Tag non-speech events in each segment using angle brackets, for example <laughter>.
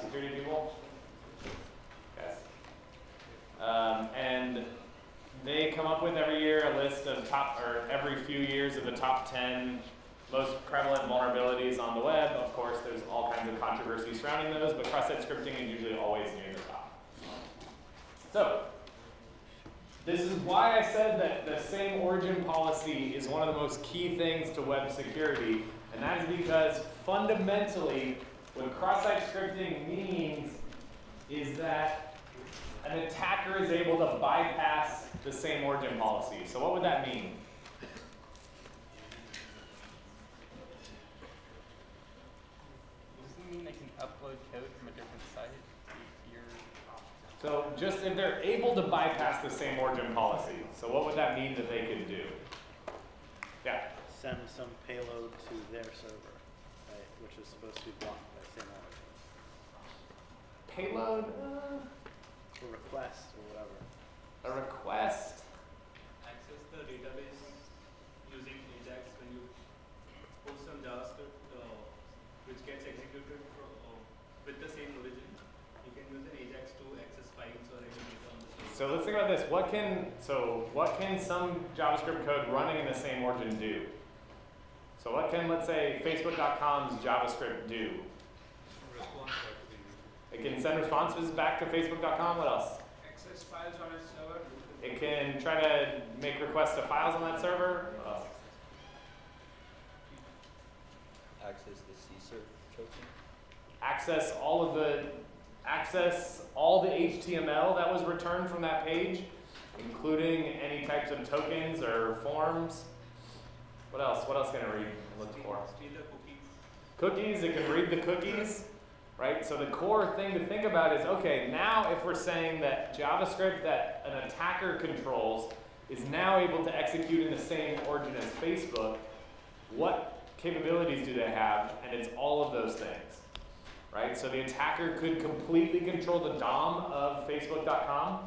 security people. Yes. Um, and they come up with every year a list of top, or every few years of the top 10 most prevalent vulnerabilities on the web. Of course, there's all kinds of controversy surrounding those, but cross-site scripting is usually always near the top. So, this is why I said that the same origin policy is one of the most key things to web security, and that is because fundamentally, what cross-site scripting means is that an attacker is able to bypass the same origin policy. So what would that mean? Does it mean I can upload code from a different site? So just if they're able to bypass the same origin policy, so what would that mean that they could do? Yeah. Send some payload to their server, right, which is supposed to be blocked by the same origin. Payload, uh, Or request or whatever. a request. access the database using Ajax when you post some JavaScript uh, which gets executed from, uh, with the same origin. You can use an Ajax to access files or any data on the server. So let's think about this. What can so what can some JavaScript code running in the same origin do? So what can let's say Facebook.com's JavaScript do? response back to the It can send responses back to Facebook.com. What else? Access files on its server. It can try to make requests to files on that server. What else? access the CSRF token. Access all of the access all the HTML that was returned from that page, including any types of tokens or forms. What else? What else can it read and look for? Steal the cookies. Cookies, it can read the cookies, right? So the core thing to think about is, okay, now if we're saying that JavaScript that an attacker controls is now able to execute in the same origin as Facebook, what capabilities do they have? And it's all of those things, right? So the attacker could completely control the DOM of Facebook.com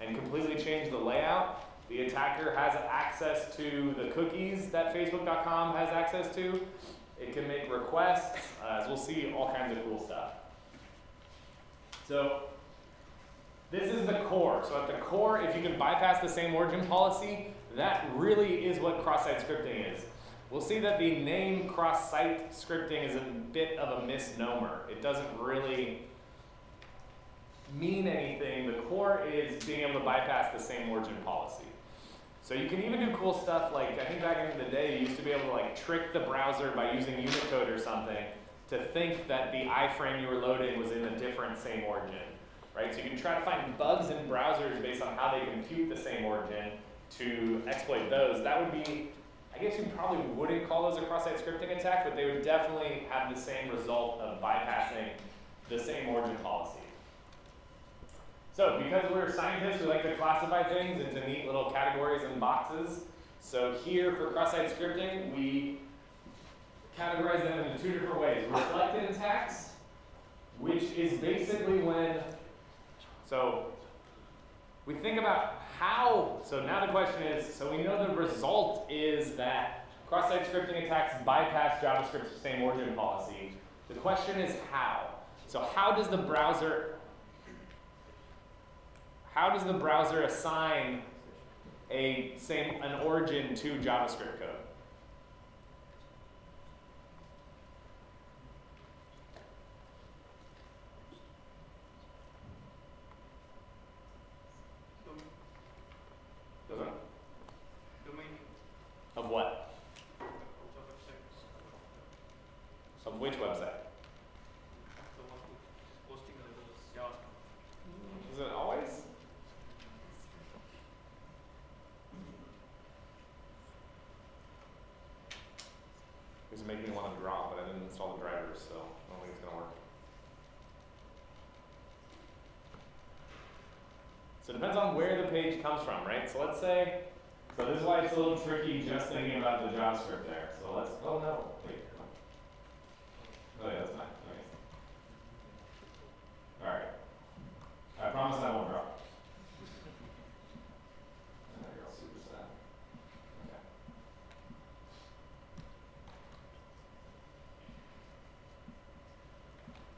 and completely change the layout. The attacker has access to the cookies that Facebook.com has access to. It can make requests, uh, as we'll see, all kinds of cool stuff. So this is the core. So at the core, if you can bypass the same origin policy, that really is what cross-site scripting is. We'll see that the name cross-site scripting is a bit of a misnomer. It doesn't really mean anything. The core is being able to bypass the same origin policy. So you can even do cool stuff like, I think back in the day, you used to be able to like trick the browser by using Unicode or something to think that the iframe you were loading was in a different same origin, right? So you can try to find bugs in browsers based on how they compute the same origin to exploit those. That would be, I guess you probably wouldn't call those a cross-site scripting attack, but they would definitely have the same result of bypassing the same origin policy. So because we're scientists, we like to classify things into neat little categories and boxes. So here for cross-site scripting, we categorize them into two different ways. Reflected attacks, which is basically when, so we think about how, so now the question is, so we know the result is that cross-site scripting attacks bypass JavaScript's same origin policy. The question is how. So how does the browser how does the browser assign a same an origin to JavaScript code? Doesn't? Domain Of what? of the websites. Of which website? The one who's posting all those JavaScript. Is it always? It's making me want to draw, but I didn't install the drivers, so I don't think it's gonna work. So it depends on where the page comes from, right? So let's say, so this is why it's a little tricky just thinking about the JavaScript there. So let's, oh no, wait. Oh yeah, that's fine. Okay. Alright. I promise I won't draw. There you go, super sad.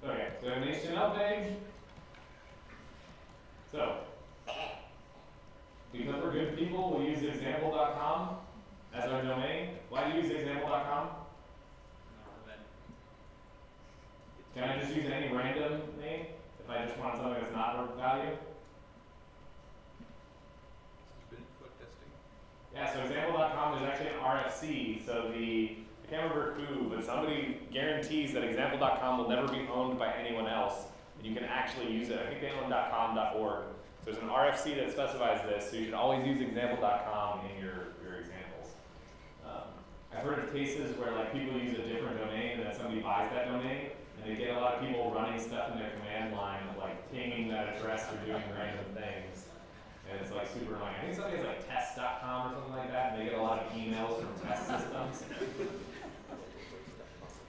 Okay. Okay, so an HTML page. So, because we're good people, we'll use example.com as our domain. Why do you use example.com? Can I just use any random name if I just want something that's not for value? Yeah, so example.com is actually an RFC, so the, I can't remember who, but somebody guarantees that example.com will never be owned by anyone else, and you can actually use it. I think they own .com.org. So there's an RFC that specifies this, so you should always use example.com in your, your examples. Um, I've heard of cases where like people use a different domain and then somebody buys that domain, and they get a lot of people running stuff in their command line, like pinging that address or doing random things. And it's like super annoying. I think something has like test.com or something like that, and they get a lot of emails from test systems. <laughs>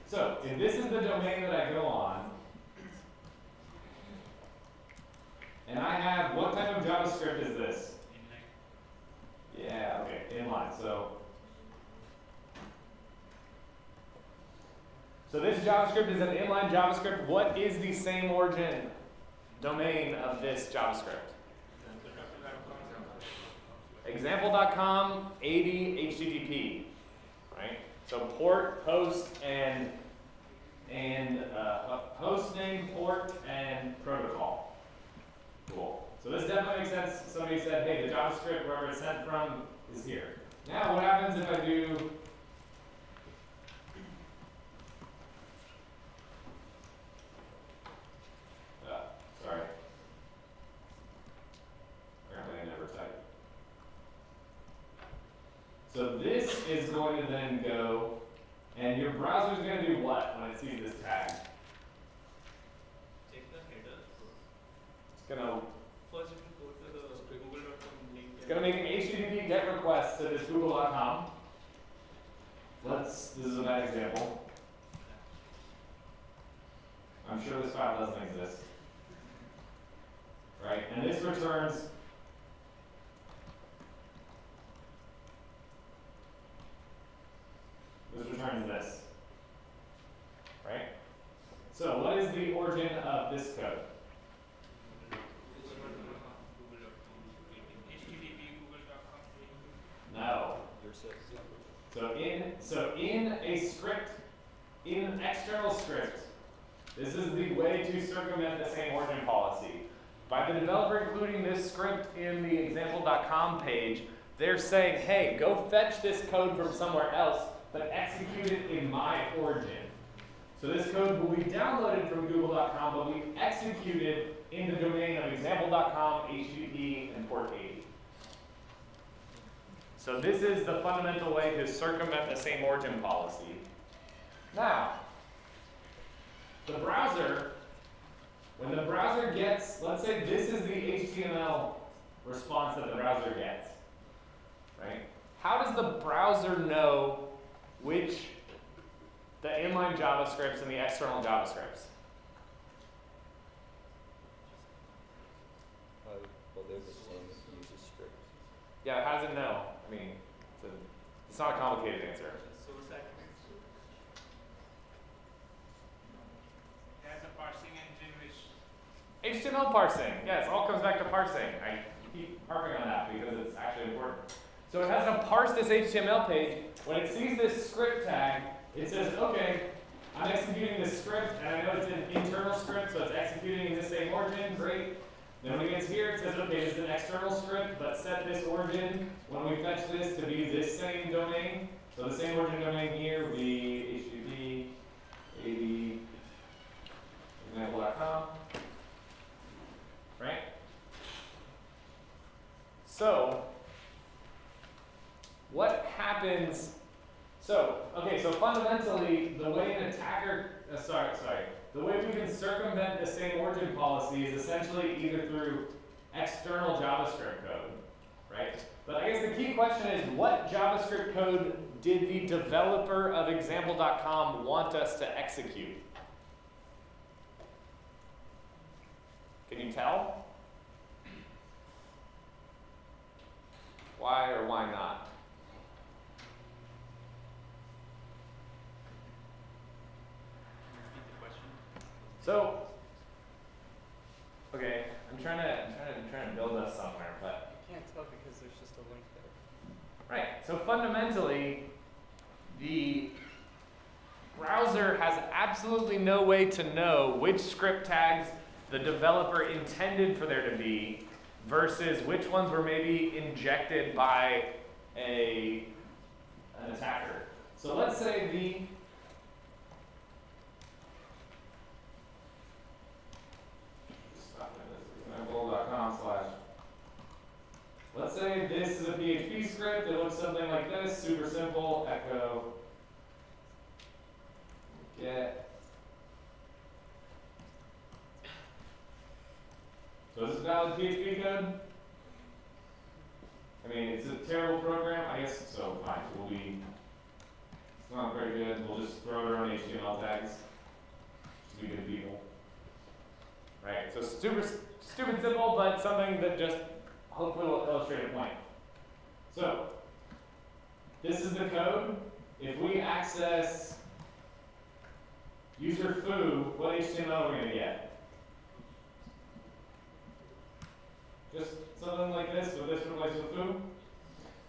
So, if this is the domain that I go on, and I have, what type of JavaScript is this? Yeah, okay, inline, so. So this JavaScript is an inline JavaScript. What is the same origin domain of this JavaScript? Example.com 80 HTTP, right? So port, host, and and uh, host name, port, and protocol. Cool. So this definitely makes sense. Somebody said, hey, the JavaScript wherever it's sent from is here. Now what happens if I do ah, sorry. Apparently I never type. So this is going to then go, and your browser is going to do what when it sees this tag? It's going to First, you will go to the google.com link. It's gonna make an HTTP GET request to this google.com. Let's, this is a bad example. I'm sure this file doesn't exist. Right, and this returns this returns this. Right? So what is the origin of this code? No. So in so in a script, in an external script, this is the way to circumvent the same origin policy. By the developer including this script in the example.com page, they're saying, hey, go fetch this code from somewhere else, but execute it in my origin. So this code will be downloaded from google.com, but we execute it in the domain of example.com, HTTP, and port 80. So this is the fundamental way to circumvent the same origin policy. Now, the browser, when the browser gets, let's say this is the HTML response that the browser gets, right? How does the browser know which the inline JavaScripts and the external JavaScripts? Well, they're the same user script. Yeah, how does it know? I mean, it's, a, it's not a complicated answer. Source attributes. There's a parsing engine which HTML parsing. Yes, all comes back to parsing. I keep harping on that because it's actually important. So it has to parse this HTML page. When it sees this script tag, it says, okay, I'm executing this script, and I know it's an internal script, so it's executing in the same origin, great. Then when it gets here, it says, okay, this is an external script, but set this origin when we fetch this to be this same domain. So the same origin domain here would be HTTP, AD, example.com. Right? So, what happens So, okay, so fundamentally, the way an attacker, uh, sorry, sorry, the way we can circumvent the same origin policy is essentially either through external JavaScript code, right? But I guess the key question is, what JavaScript code did the developer of example.com want us to execute? Can you tell? Why or why not? Repeat the question. So, okay, I'm trying to, I'm trying to, I'm trying to build us somewhere, but You can't tell because there's just a link there. right. So fundamentally, the browser has absolutely no way to know which script tags the developer intended for there to be versus which ones were maybe injected by a an attacker. So let's say the example.com slash. Let's say this is a PHP script It looks something like this, super simple, echo get. So is this valid PHP code? I mean, it's a terrible program, I guess, so fine, we'll be, it's not very good, we'll just throw our own HTML tags. Just be good people. Right, so super, stupid simple, but something that just hopefully it will illustrate a point. So, this is the code. If we access user foo, what HTML are we gonna get? Just something like this, with this replaced with foo?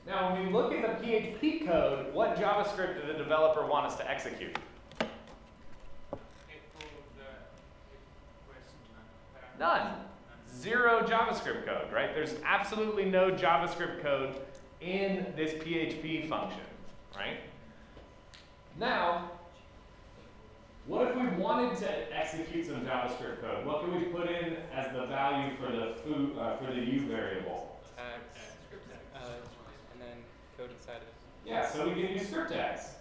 Now, when we look at the PHP code, what JavaScript did the developer want us to execute? Echo the question. None. Zero JavaScript code, right? There's absolutely no JavaScript code in this PHP function, right? Now, what if we wanted to execute some JavaScript code? What can we put in as the value for the foo, uh, for the u variable? Tags, uh, and then code inside of it. Yeah, so we can use script tags.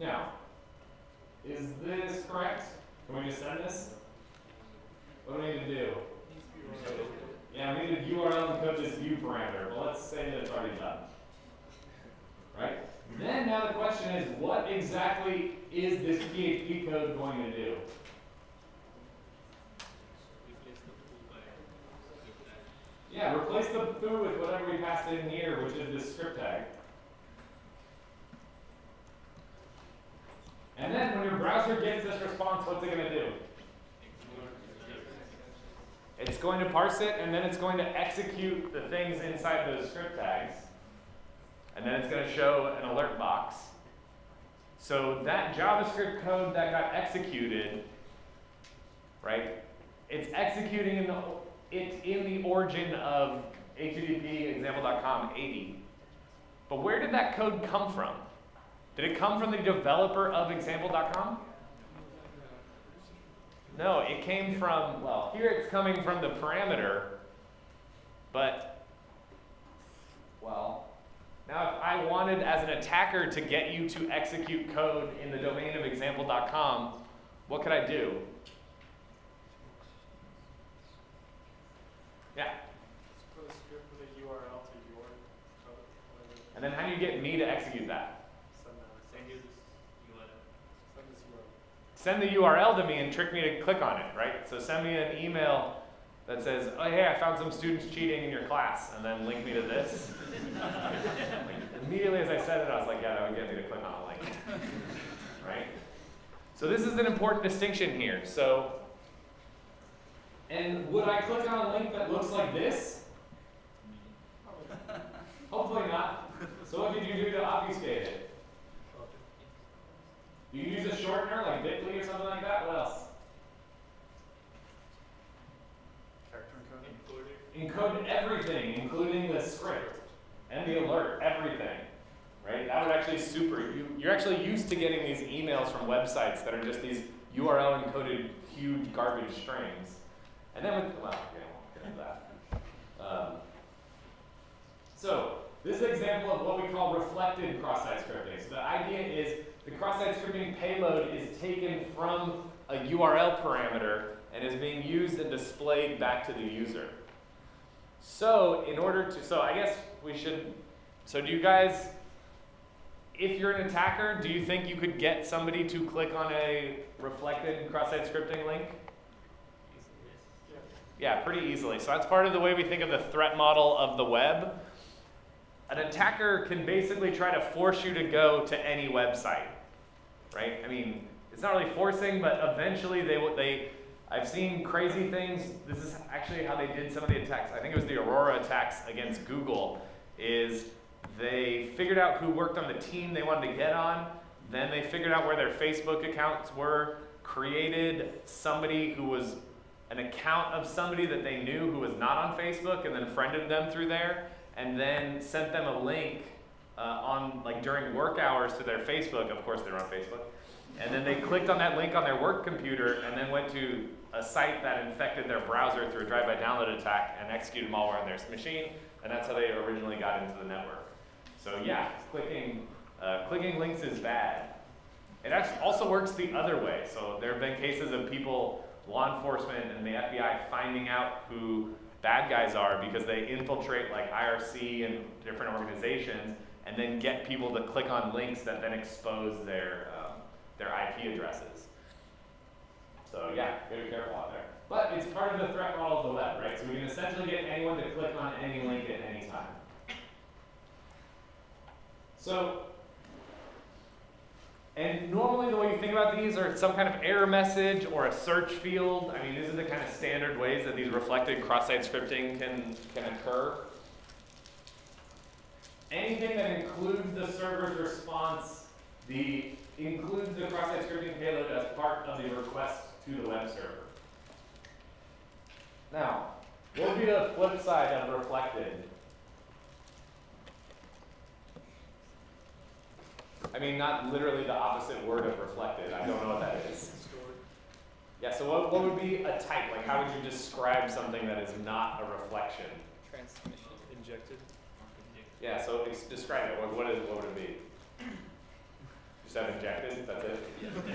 Now, is this correct? Can we just send this? What do we need to do? Yeah, we need a URL encode this u parameter, but let's say that it's already done. Right? Then now the question is, what exactly is this PHP code going to do? Yeah, replace the foo with whatever we passed in here, which is this script tag. And then when your browser gets this response, what's it going to do? It's going to parse it, and then it's going to execute the things inside those script tags. And then it's going to show an alert box. So that JavaScript code that got executed, right? It's executing in the it's in the origin of HTTP example.com 80. But where did that code come from? Did it come from the developer of example.com? No, it came from, well, here it's coming from the parameter, but, well, now if I wanted as an attacker to get you to execute code in the domain of example.com, what could I do? Yeah, Put a script with a URL to your code, and then how do you get me to execute that? send that, Send you this URL. send this URL. Send the URL to me and trick me to click on it, right? So send me an email that says, oh hey, I found some students cheating in your class, and then link me to this. Like, <laughs> immediately as I said it, I was like, yeah, that would get me to click on a link. Right? So this is an important distinction here. So, and would I click on a link that looks like this? Hopefully not. So what did you do to obfuscate it? You use a shortener like Bitly or something like that? What else? Character encoding. Encode everything, including the script and the alert, everything. Right? That would actually super you you're actually used to getting these emails from websites that are just these URL encoded huge garbage strings. And then with, well, yeah, we'll get into that. Um, so, this is an example of what we call reflected cross-site scripting. So the idea is the cross-site scripting payload is taken from a URL parameter and is being used and displayed back to the user. So in order to, so I guess we should, so do you guys, if you're an attacker, do you think you could get somebody to click on a reflected cross-site scripting link? Yeah, pretty easily. So that's part of the way we think of the threat model of the web. An attacker can basically try to force you to go to any website, right? I mean, it's not really forcing, but eventually they they, I've seen crazy things. This is actually how they did some of the attacks. I think it was the Aurora attacks against Google, is they figured out who worked on the team they wanted to get on, then they figured out where their Facebook accounts were, created somebody who was an account of somebody that they knew who was not on Facebook and then friended them through there and then sent them a link uh, on like during work hours to their Facebook. Of course, they're on Facebook. And then they clicked on that link on their work computer and then went to a site that infected their browser through a drive-by download attack and executed malware on their machine. And that's how they originally got into the network. So yeah, clicking, uh, clicking links is bad. It actually also works the other way. So there have been cases of people, law enforcement and the FBI finding out who bad guys are because they infiltrate like IRC and different organizations and then get people to click on links that then expose their, um, their IP addresses. So yeah, gotta be careful out there. But it's part of the threat model of the web, right? So we can essentially get anyone to click on any link at any time. So, and normally the way you think about these are some kind of error message or a search field. I mean, these are the kind of standard ways that these reflected cross-site scripting can, can occur. Anything that includes the server's response, the includes the cross-site scripting payload as part of the request to the web server. Now, what would be the flip side of reflected? I mean, not literally the opposite word of reflected. I don't know what that is. Yeah, so what, what would be a type? Like, how would you describe something that is not a reflection? Yeah, so describe it. What, what is what would it be? Just have injected. That's it.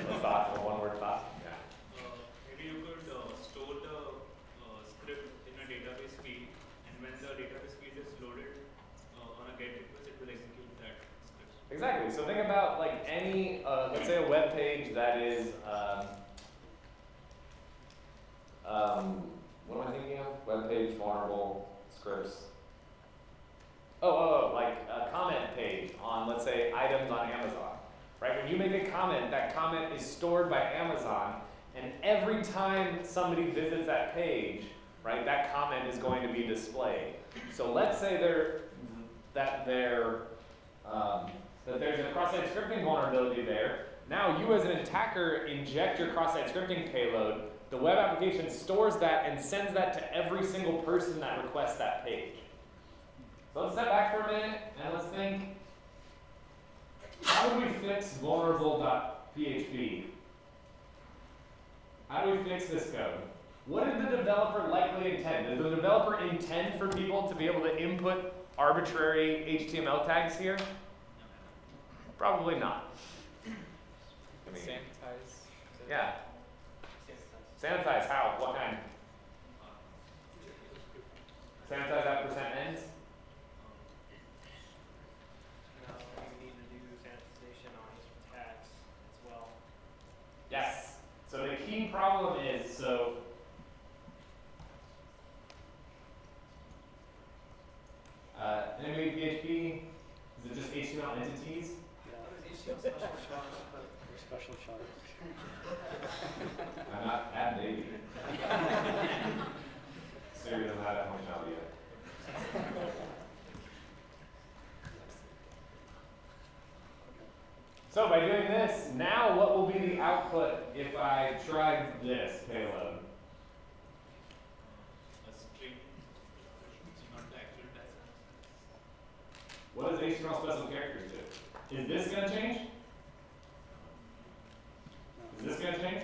A thought, a one-word thought. Yeah. Uh, maybe you could uh, store the uh, script in a database feed, and when the database feed is loaded uh, on a GET request, it will execute that script. Exactly. So think about like any, uh, let's say a web page that is, um, um, what am I thinking of? Web page, vulnerable scripts. Oh, oh, oh, like a comment page on, let's say, items on Amazon, right? When you make a comment, that comment is stored by Amazon, and every time somebody visits that page, right, that comment is going to be displayed. So let's say there, that there, um, that there's a cross-site scripting vulnerability there. Now you as an attacker inject your cross-site scripting payload. The web application stores that and sends that to every single person that requests that page. So let's step back for a minute and let's think, how do we fix vulnerable.php? How do we fix this code? What did the developer likely intend? Did the developer intend for people to be able to input arbitrary HTML tags here? Probably not. I mean, Sanitize. yeah, sanitize how? What kind? Sanitize that percent ends? No, you need to do sanitization on tags as well. Yes. So the key problem is, so. Uh, anybody PHP? Is it just HTML entities? Yeah. Special chars. I'm not that baby. <laughs> Siri doesn't have that functionality yet. <laughs> So by doing this, now what will be the output if I tried this payload? A string, not the actual tag. What does HTML special characters do? Is this gonna change? No. Is this gonna change?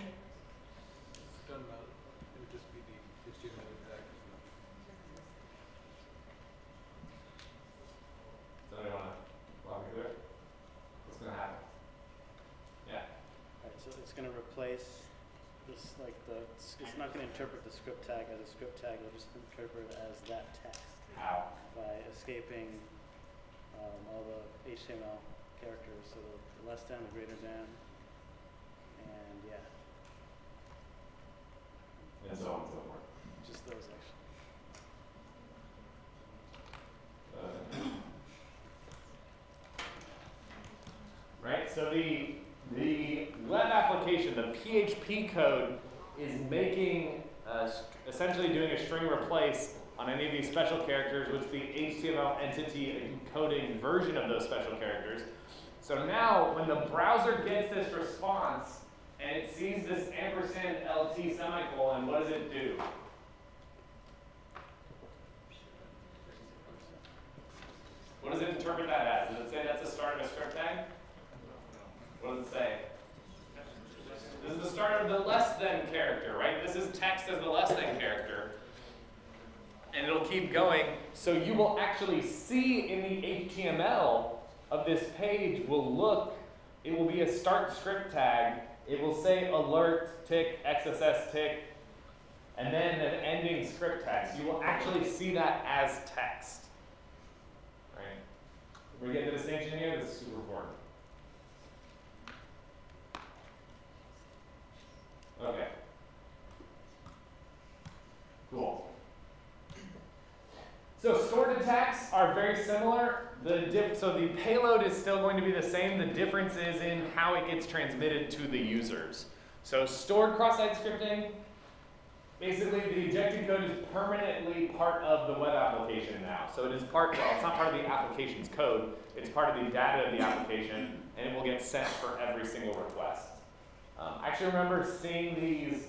this, like the, it's it's not gonna interpret the script tag as a script tag, it'll just interpret it as that text How? by escaping, um, all the HTML characters, so the the less than, the greater than, and yeah, And so on and so forth. just those actually. Right, so the, the web application, the PHP code is making, uh, essentially doing a string replace on any of these special characters with the HTML entity encoding version of those special characters. So now, when the browser gets this response and it sees this ampersand LT semicolon, what does it do? What does it interpret that as? Does it say that's the start of a script tag? What does it say? This is the start of the less than character, right? This is text as the less than character. And it'll keep going. So you will actually see in the HTML of this page will look, it will be a start script tag. It will say alert, tick, XSS tick, and then an ending script tag. You will actually see that as text. Right? We get the distinction here, this is super important. Okay. Cool. So stored attacks are very similar. The so the payload is still going to be the same. The difference is in how it gets transmitted to the users. So stored cross-site scripting, basically the injected code is permanently part of the web application now. So it is part, well, it's not part of the application's code, it's part of the data of the application, and it will get sent for every single request. Um, I actually remember seeing these,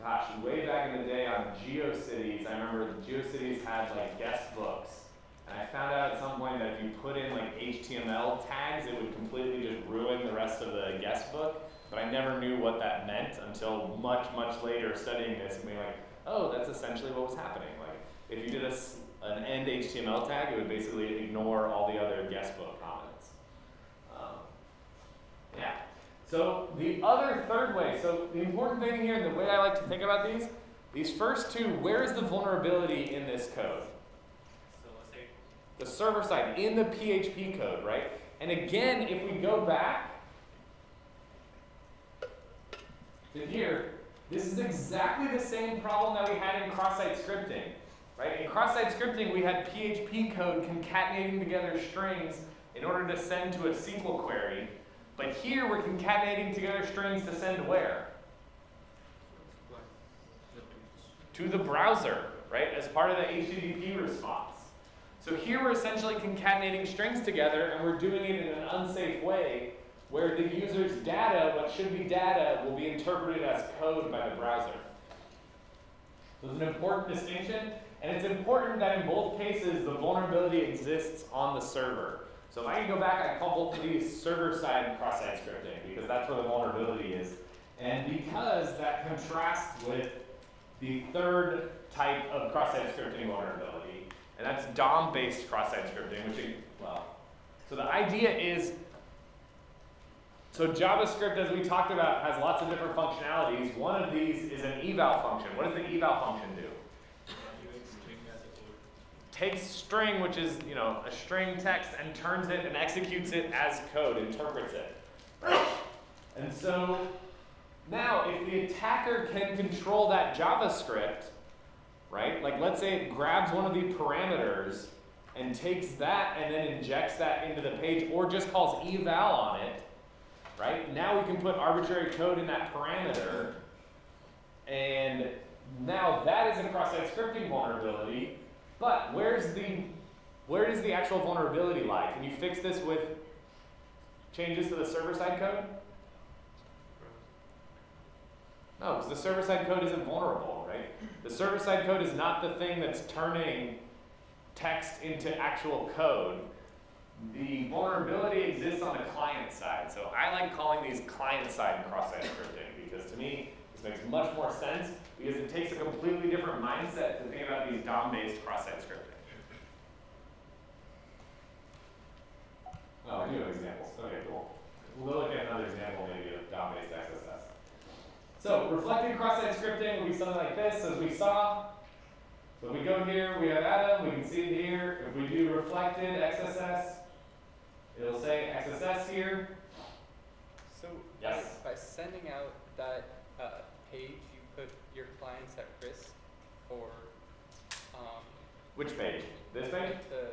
gosh, way back in the day on GeoCities. I remember GeoCities had like guest books. And I found out at some point that if you put in like HTML tags, it would completely just ruin the rest of the guest book. But I never knew what that meant until much, much later studying this and being like, oh, that's essentially what was happening. Like, if you did a an end HTML tag, it would basically ignore all the other guest book comments. Um, yeah. So the other third way, so the important thing here, and the way I like to think about these, these first two, where is the vulnerability in this code? So say The server side, in the PHP code, right? And again, if we go back to here, this is exactly the same problem that we had in cross-site scripting, right? In cross-site scripting, we had PHP code concatenating together strings in order to send to a SQL query. But here, we're concatenating together strings to send where? To the browser, right? As part of the HTTP response. So here we're essentially concatenating strings together and we're doing it in an unsafe way where the user's data, what should be data, will be interpreted as code by the browser. So it's an important distinction, and it's important that in both cases the vulnerability exists on the server. So if I can go back, I call both of these server-side cross-site scripting because that's where the vulnerability is. And because that contrasts with the third type of cross-site scripting vulnerability, and that's DOM-based cross-site scripting, which, is- well, so the idea is, so JavaScript, as we talked about, has lots of different functionalities. One of these is an eval function. What does the eval function do? evaluate string as a code. Takes string, which is you know a string text, and turns it and executes it as code, interprets it. And so now, if the attacker can control that JavaScript, right? Like let's say it grabs one of the parameters and takes that and then injects that into the page, or just calls eval on it, right? Now we can put arbitrary code in that parameter, and now that is a cross-site scripting vulnerability. But where's the, where does the actual vulnerability lie? Can you fix this with changes to the server-side code? No, because the server-side code isn't vulnerable, right? The server-side code is not the thing that's turning text into actual code. The vulnerability exists on the client side. So I like calling these client-side cross-site scripting because to me, this makes much more sense because it takes a completely different mindset to think about these DOM-based cross-site scripting. Oh, I do have examples. Okay, cool. We'll look at another example maybe of DOM-based XSS. So reflected cross-site scripting will be something like this, as we saw. So if we go here, we have Adam, we can see it here. If we do reflected XSS, it'll say XSS here. So Yes. by, by sending out that uh, page, you put your clients at risk for um, Which page? This page? the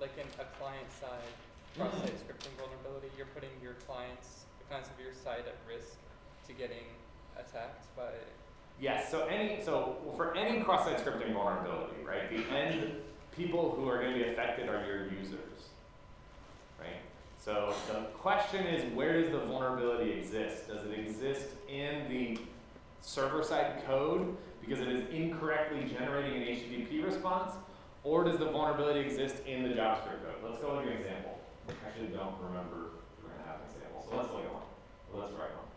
like in a client side cross-site scripting vulnerability. You're putting your clients, the clients of your site, at risk to getting attacked by. Yes, so any, so for any cross-site scripting vulnerability, right, the end people who are gonna be affected are your users, right? So the question is, where does the vulnerability exist? Does it exist in the server-side code because it is incorrectly generating an HTTP response? Or does the vulnerability exist in the JavaScript code? Let's go look at an example. I actually don't remember if we're gonna have an example, so let's look at one. Let's write one.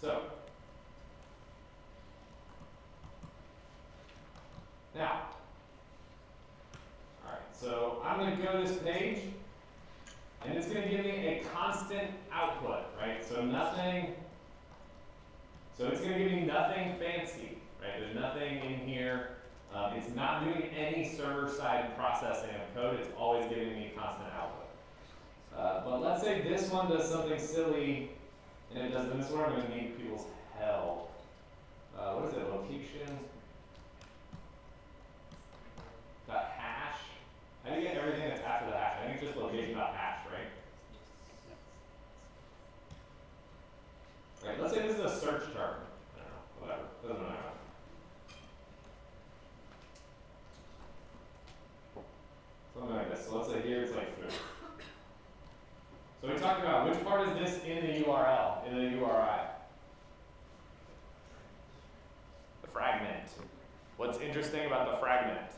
So, Now, all right, so I'm going to go to this page, and it's going to give me a constant output, right? So nothing, so it's going to give me nothing fancy, right? There's nothing in here. Um, it's not doing any server-side processing of code. It's always giving me constant output. Uh, but let's say this one does something silly, and it does this one. I'm going to need people's help. Uh, what is it? Location dot hash. How do you get everything that's after the hash? I think it's just location dot hash, right? Right. Let's say this is a search term. I don't know. Whatever. Doesn't matter. Something like this. So let's say here it's like food. So we talked about which part is this in the URL, in the URI? The fragment. What's interesting about the fragment?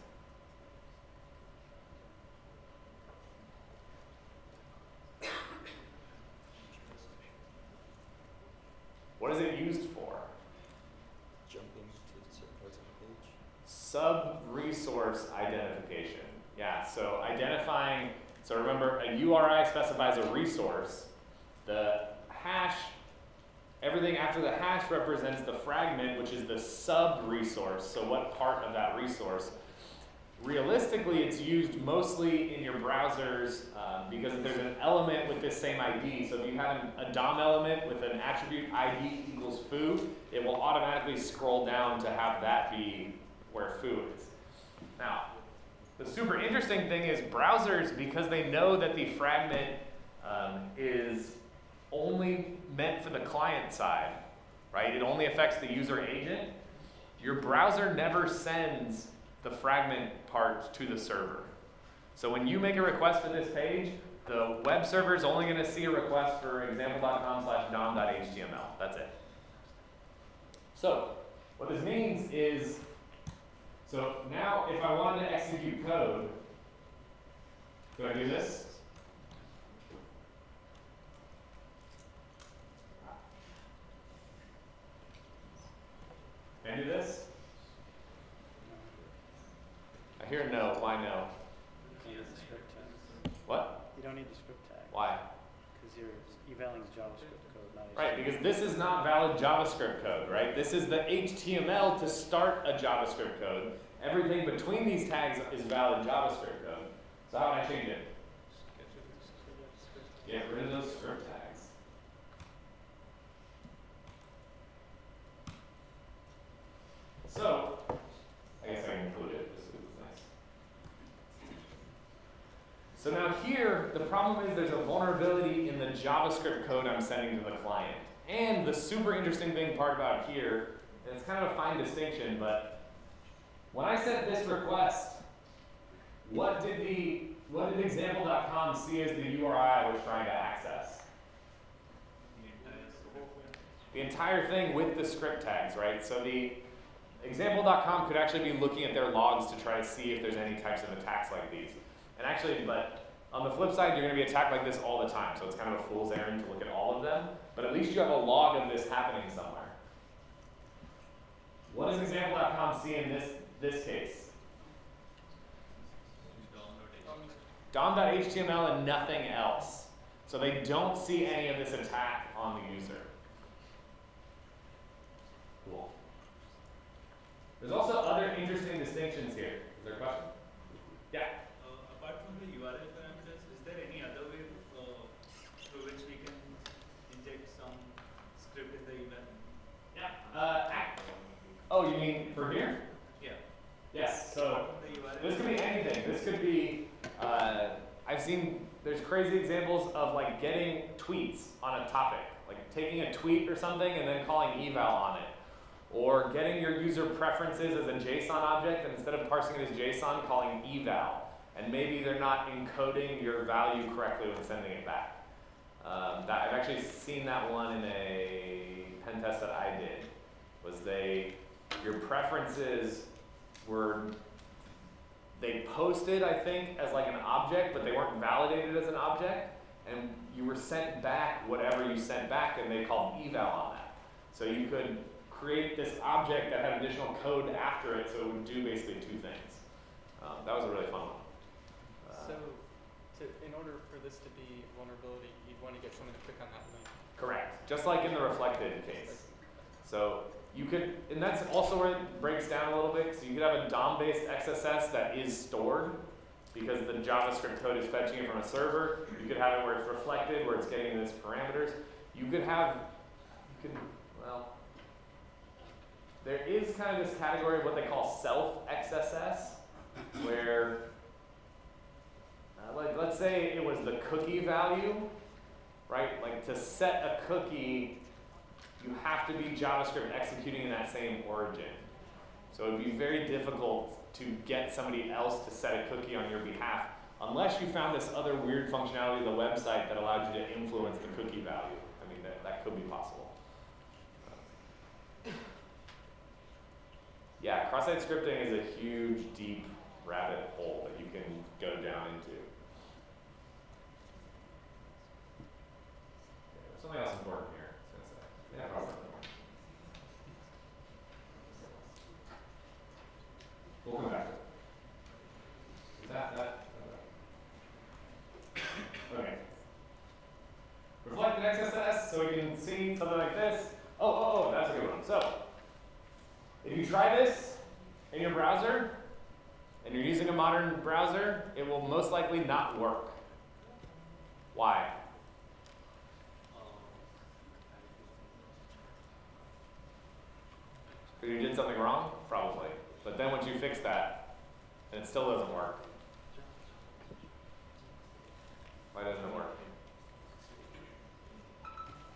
What is it used for? Jumping to certain parts of the page. Sub-resource identification. Yeah, so identifying, so remember, a URI specifies a resource. The hash, everything after the hash represents the fragment, which is the sub-resource. So what part of that resource? Realistically, it's used mostly in your browsers um, because if there's an element with this same ID, so if you have an, a DOM element with an attribute ID equals foo, it will automatically scroll down to have that be where foo is. Now, the super interesting thing is browsers, because they know that the fragment um, is only meant for the client side, right? It only affects the user agent. Your browser never sends the fragment part to the server. So when you make a request to this page, the web server is only going to see a request for example.com slash dom.html. That's it. So what this means is, so now if I wanted to execute code, do I do this? Can I do this? I hear no. Why no? You don't need the script tag. What? You don't need the script tag, Why? Because you're evaluating JavaScript code, not Right, because this is not valid JavaScript code, right? This is the HTML to start a JavaScript code. Everything between these tags is valid JavaScript code. So how would I change it? Get rid of those script tags. So, I guess I can include it, just because it's nice. So now the problem is there's a vulnerability in the JavaScript code I'm sending to the client. And the super interesting thing part about here, and it's kind of a fine distinction, but when I sent this request, what did the what did example.com see as the URI I was trying to access? The entire thing with the script tags, right? So the example.com could actually be looking at their logs to try to see if there's any types of attacks like these. And actually, but on the flip side, you're going to be attacked like this all the time, so it's kind of a fool's errand to look at all of them, but at least you have a log of this happening somewhere. What does example.com see in this, this case? DOM.html and nothing else. So they don't see any of this attack on the user. Cool. There's also other interesting distinctions here. Is there a question? Yeah? Uh, apart from the URL Uh, oh, you mean for here? Yeah. Yes. So Apart from the URL. this could be anything. This could be. Uh, I've seen there's crazy examples of like getting tweets on a topic, like taking a tweet or something and then calling eval on it, or getting your user preferences as a JSON object and instead of parsing it as JSON, calling eval. And maybe they're not encoding your value correctly when sending it back. Um, that, I've actually seen that one in a pen test that I did. Was they your preferences were they posted, I think, as like an object, but they weren't validated as an object, and you were sent back whatever you sent back, and they called eval on that. So you could create this object that had additional code after it, so it would do basically two things. Um, that was a really fun one. Uh, So, to, in order for this to be vulnerability, you'd want to get someone to click on that link. Correct. Just like in the reflected case. So you could, and that's also where it breaks down a little bit. So you could have a DOM-based XSS that is stored because the JavaScript code is fetching it from a server. You could have it where it's reflected, where it's getting these parameters. You could have, you could, well, there is kind of this category of what they call self XSS, where, uh, like, let's say it was the cookie value, right? Like to set a cookie, you have to be JavaScript executing in that same origin. So it would be very difficult to get somebody else to set a cookie on your behalf unless you found this other weird functionality of the website that allowed you to influence the cookie value. I mean, that, that could be possible. Yeah, cross-site scripting is a huge, deep rabbit hole that you can go down into. Something else important here. I was gonna say. Yeah, probably. We'll come back that, that, okay. Reflected XSS, so we can see something like this. Oh, oh, oh, that's a good one. So, if you try this in your browser, and you're using a modern browser, it will most likely not work. Why? Because you did something wrong? Probably. But then once you fix that, and it still doesn't work. Why doesn't it work?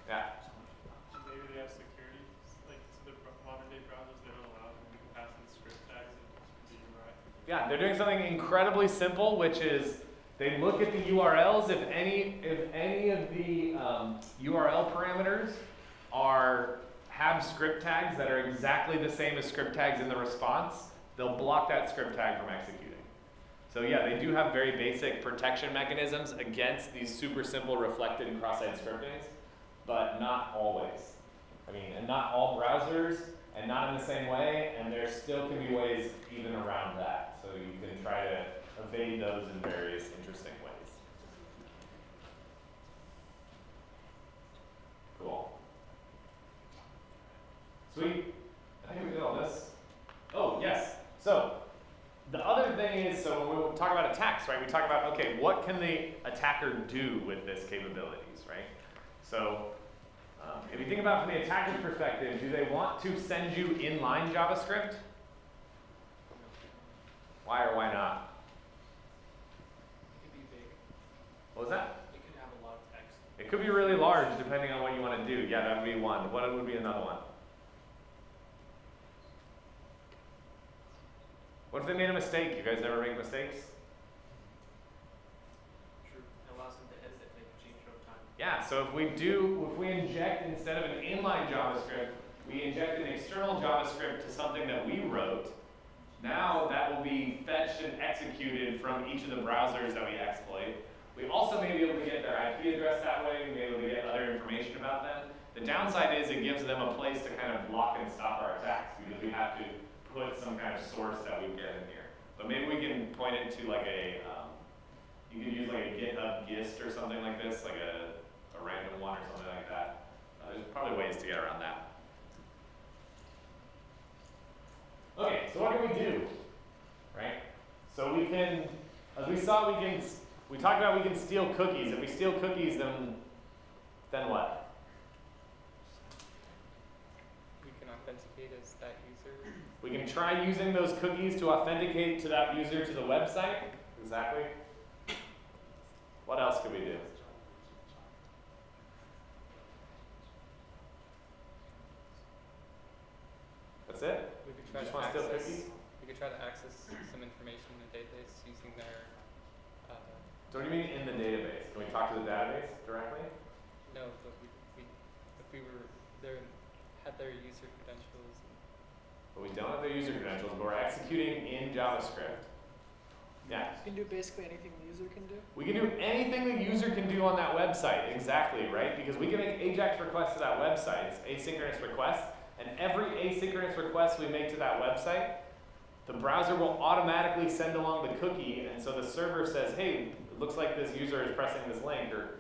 Yeah. Maybe they have security, like, so the modern day browsers, they don't allow them to pass in script tags the UI. Yeah, they're doing something incredibly simple, which is they look at the URLs. If any, if any of the um, URL parameters are have script tags that are exactly the same as script tags in the response, they'll block that script tag from executing. So yeah, they do have very basic protection mechanisms against these super simple reflected and cross-site scriptings, but not always. I mean, and not all browsers, and not in the same way, and there still can be ways even around that. So you can try to evade those in various interesting ways. Cool. Sweet. I think we did all this. Oh, yes. So, the other thing is, so when we talk about attacks, right, we talk about, okay, what can the attacker do with this capabilities, right? So, um, if you think about from the attacker's perspective, do they want to send you inline JavaScript? Why or why not? It could be big, What was that? it could have a lot of text. It could be really large depending on what you want to do. Yeah, that would be one. What would be another one? What if they made a mistake? You guys never make mistakes? True. It allows them to edit it, change over time. Yeah, so if we do, if we inject instead of an inline JavaScript, we inject an external JavaScript to something that we wrote, now that will be fetched and executed from each of the browsers that we exploit. We also may be able to get their IP address that way, we may be able to get other information about them. The downside is it gives them a place to kind of block and stop our attacks because we have to put some kind of source that we get in here. But maybe we can point it to like a, um, you can use like a GitHub gist or something like this, like a, a random one or something like that. Uh, there's probably ways to get around that. Okay, so what can we do? Right? So we can, as we saw we can, we talked about we can steal cookies. If we steal cookies, then, then what? We can authenticate as. We can try using those cookies to authenticate to that user to the website. Exactly. What else could we do? That's it? We could try just to want to steal access. cookies? We could try to access some information in the database using their. Uh, So what do you mean in the database? Can we talk to the database directly? no, but we, we if we were there had their user credentials. But we don't have their user credentials, but we're executing in JavaScript. Yeah. You can do basically anything the user can do. We can do anything the user can do on that website, exactly, right? Because we can make AJAX requests to that website, it's asynchronous requests, and every asynchronous request we make to that website, the browser will automatically send along the cookie, and so the server says, hey, it looks like this user is pressing this link or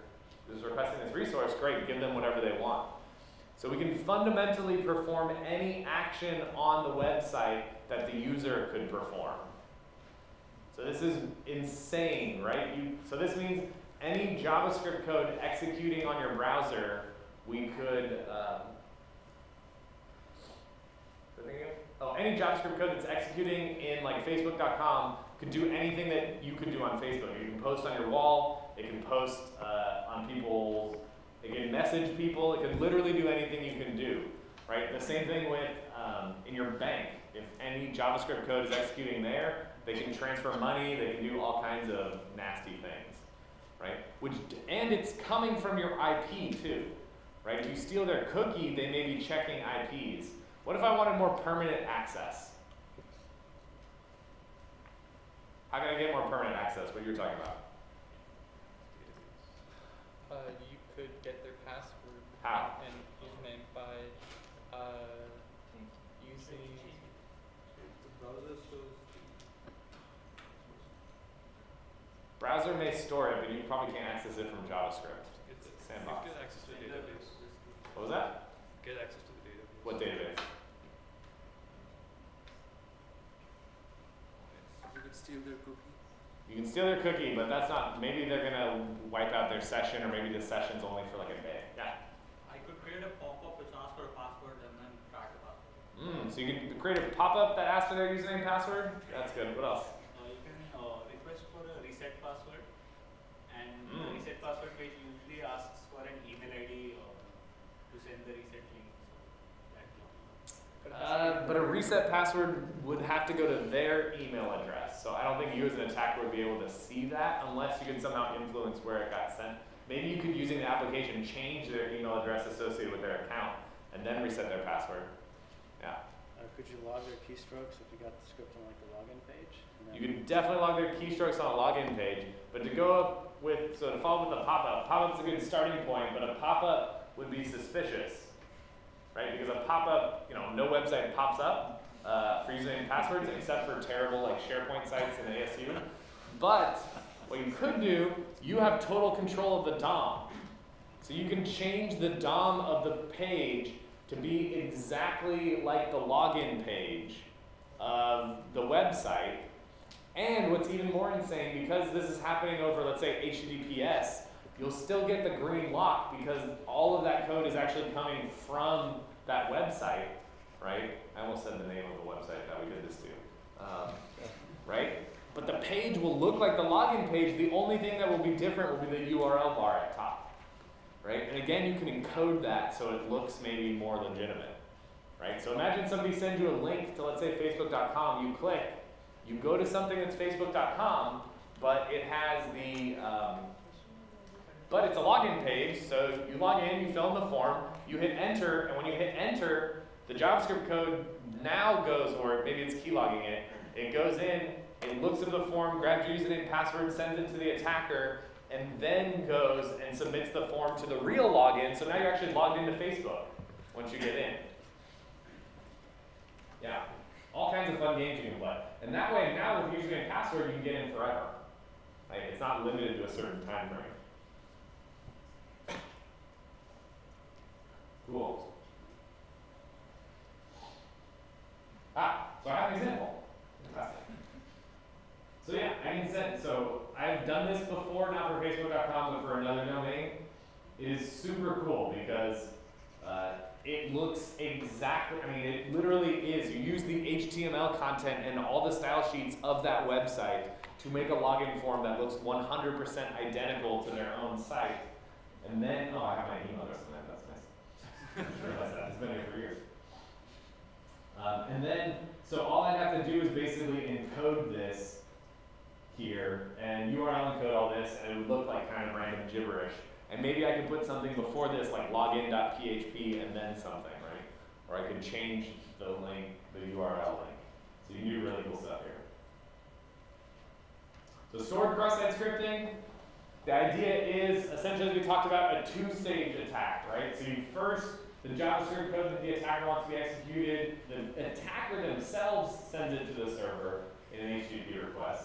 is requesting this resource, great, give them whatever they want. So we can fundamentally perform any action on the website that the user could perform. So this is insane, right? You, so this means any JavaScript code executing on your browser, we could, um, oh, any JavaScript code that's executing in like Facebook.com could do anything that you could do on Facebook. You can post on your wall, it can post uh, on people's, it can message people, it can literally do anything you can do, right? The same thing with um, in your bank. If any JavaScript code is executing there, they can transfer money, they can do all kinds of nasty things, right? Which and it's coming from your IP too, right? If you steal their cookie, they may be checking IPs. What if I wanted more permanent access? How can I get more permanent access? What are you're talking about? Uh, could get their password How? and username by uh, using. The browser shows Browser may store it, but you probably can't access it from JavaScript. Sandbox. Get access to the database. What was that? Get access to the database. What database? You could steal their cookie. You can steal their cookie, but that's not, maybe they're gonna wipe out their session, or maybe the session's only for like a day. Yeah. I could create a pop-up which asks for a password and then track the password. Mm, so you can create a pop-up that asks for their username and password? That's good. What else? Uh, you can uh, request for a reset password, and the Mm. reset password page usually asks for an email ID uh, to send the reset link. So that But it has to Uh, but a reset password would have to go to their email address. So I don't think you as an attacker would be able to see that unless you could somehow influence where it got sent. Maybe you could, using the application, change their email address associated with their account and then reset their password. Yeah. Uh, could you log their keystrokes if you got the script on like the login page? You can definitely log their keystrokes on a login page, but to go up with, so to follow up with the pop-up, pop-up's a good starting point, but a pop-up would be suspicious, right? Because a pop-up, you know, no website pops up uh, for username and passwords except for terrible like SharePoint sites and ASU. But what you could do, you have total control of the DOM. So you can change the DOM of the page to be exactly like the login page of the website. And what's even more insane, because this is happening over, let's say, HTTPS, you'll still get the green lock because all of that code is actually coming from that website, right? I almost said the name of the website that we did this to, um, right? But the page will look like the login page. The only thing that will be different will be the URL bar at top, right? And again, you can encode that so it looks maybe more legitimate, right? So imagine somebody sends you a link to, let's say, Facebook.com. You click, you go to something that's Facebook.com, but it has the, um, but it's a login page. So you log in, you fill in the form, you hit enter, and when you hit enter, the JavaScript code now goes, or maybe it's keylogging it. It goes in, it looks at the form, grabs your username, password, sends it to the attacker, and then goes and submits the form to the real login. So now you're actually logged into Facebook once you get in. Yeah, all kinds of fun games you can play. And that way, now with username and password, you can get in forever. Like, it's not limited to a certain time frame. Cool. Ah, so I have an example. So yeah, I can so I've done this before, not for Facebook.com, but for another domain. It is super cool because uh, it looks exactly, I mean, it literally is. You use the HTML content and all the style sheets of that website to make a login form that looks 100% identical to their own site. And then, oh, I have my email address that's nice. <laughs> It's been here for years. Um, and then, so all I'd have to do is basically encode this here, and URL encode all this, and it would look like kind of random gibberish. And maybe I could put something before this, like login.php and then something, right? Or I could change the link, the URL link. So you can do really cool stuff here. So stored cross-site scripting, the idea is essentially as we talked about a two-stage attack, right? So you first, the JavaScript code that the attacker wants to be executed, the attacker themselves sends it to the server in an HTTP request.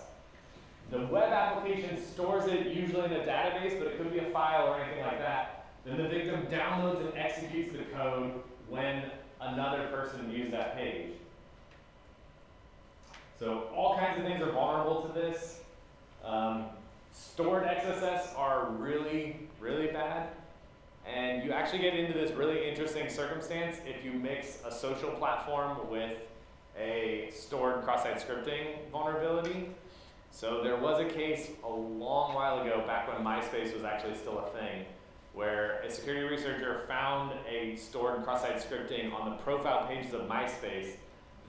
The web application stores it usually in a database, but it could be a file or anything like that. Then the victim downloads and executes the code when another person views that page. So all kinds of things are vulnerable to this. Um, stored XSS are really, really bad. And you actually get into this really interesting circumstance if you mix a social platform with a stored cross-site scripting vulnerability. So there was a case a long while ago, back when MySpace was actually still a thing, where a security researcher found a stored cross-site scripting on the profile pages of MySpace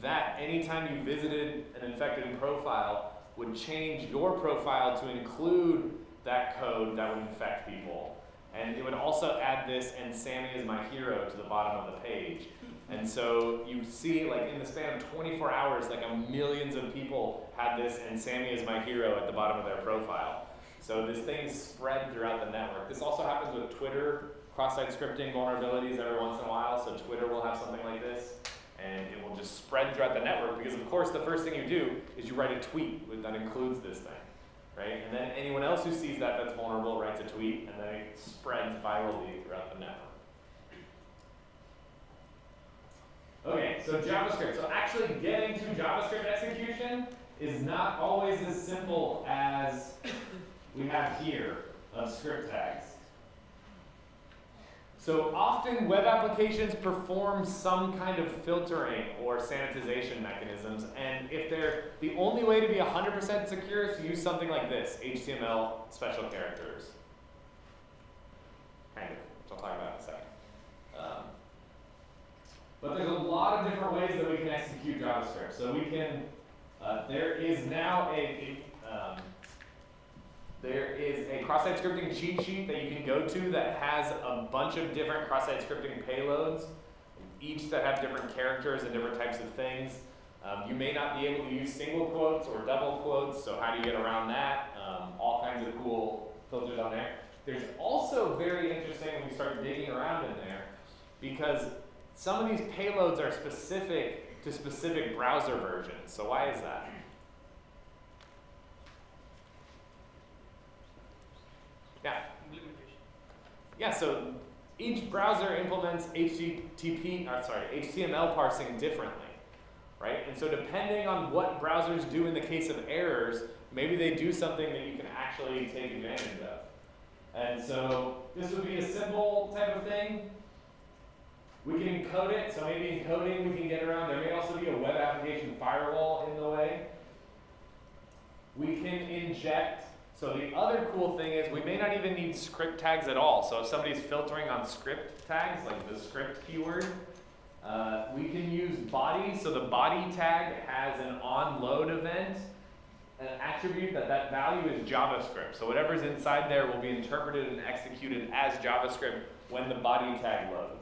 that anytime you visited an infected profile would change your profile to include that code that would infect people. And it would also add this and Sammy is my hero to the bottom of the page. And so you see, like in the span of 24 hours, like a millions of people had this, and Sammy is my hero at the bottom of their profile. So this thing spread throughout the network. This also happens with Twitter cross-site scripting vulnerabilities every once in a while. So Twitter will have something like this, and it will just spread throughout the network because, of course, the first thing you do is you write a tweet that includes this thing, right? And then anyone else who sees that that's vulnerable writes a tweet, and then it spreads virally throughout the network. Okay, so JavaScript. So actually getting to JavaScript execution is not always as simple as we have here of script tags. So often web applications perform some kind of filtering or sanitization mechanisms, and if they're the only way to be 100% secure is to use something like this, HTML special characters. Kind of, which I'll talk about in a second. Um, but there's a lot of different ways that we can execute JavaScript. So we can, uh, there is now a, a um, there is a cross-site scripting cheat sheet that you can go to that has a bunch of different cross-site scripting payloads, each that have different characters and different types of things. Um, you may not be able to use single quotes or double quotes, so how do you get around that? Um, all kinds of cool filters on there. There's also very interesting when you start digging around in there, because some of these payloads are specific to specific browser versions. So why is that? Yeah. Implementation. Yeah, so each browser implements HTTP, uh, sorry, HTML parsing differently, right? And so depending on what browsers do in the case of errors, maybe they do something that you can actually take advantage of. And so this would be a simple type of thing. We can encode it, so maybe encoding we can get around. There may also be a web application firewall in the way. We can inject so the other cool thing is we may not even need script tags at all. So if somebody's filtering on script tags, like the script keyword, uh, we can use body. So the body tag has an onload event, an attribute that that value is JavaScript. So whatever's inside there will be interpreted and executed as JavaScript when the body tag loads.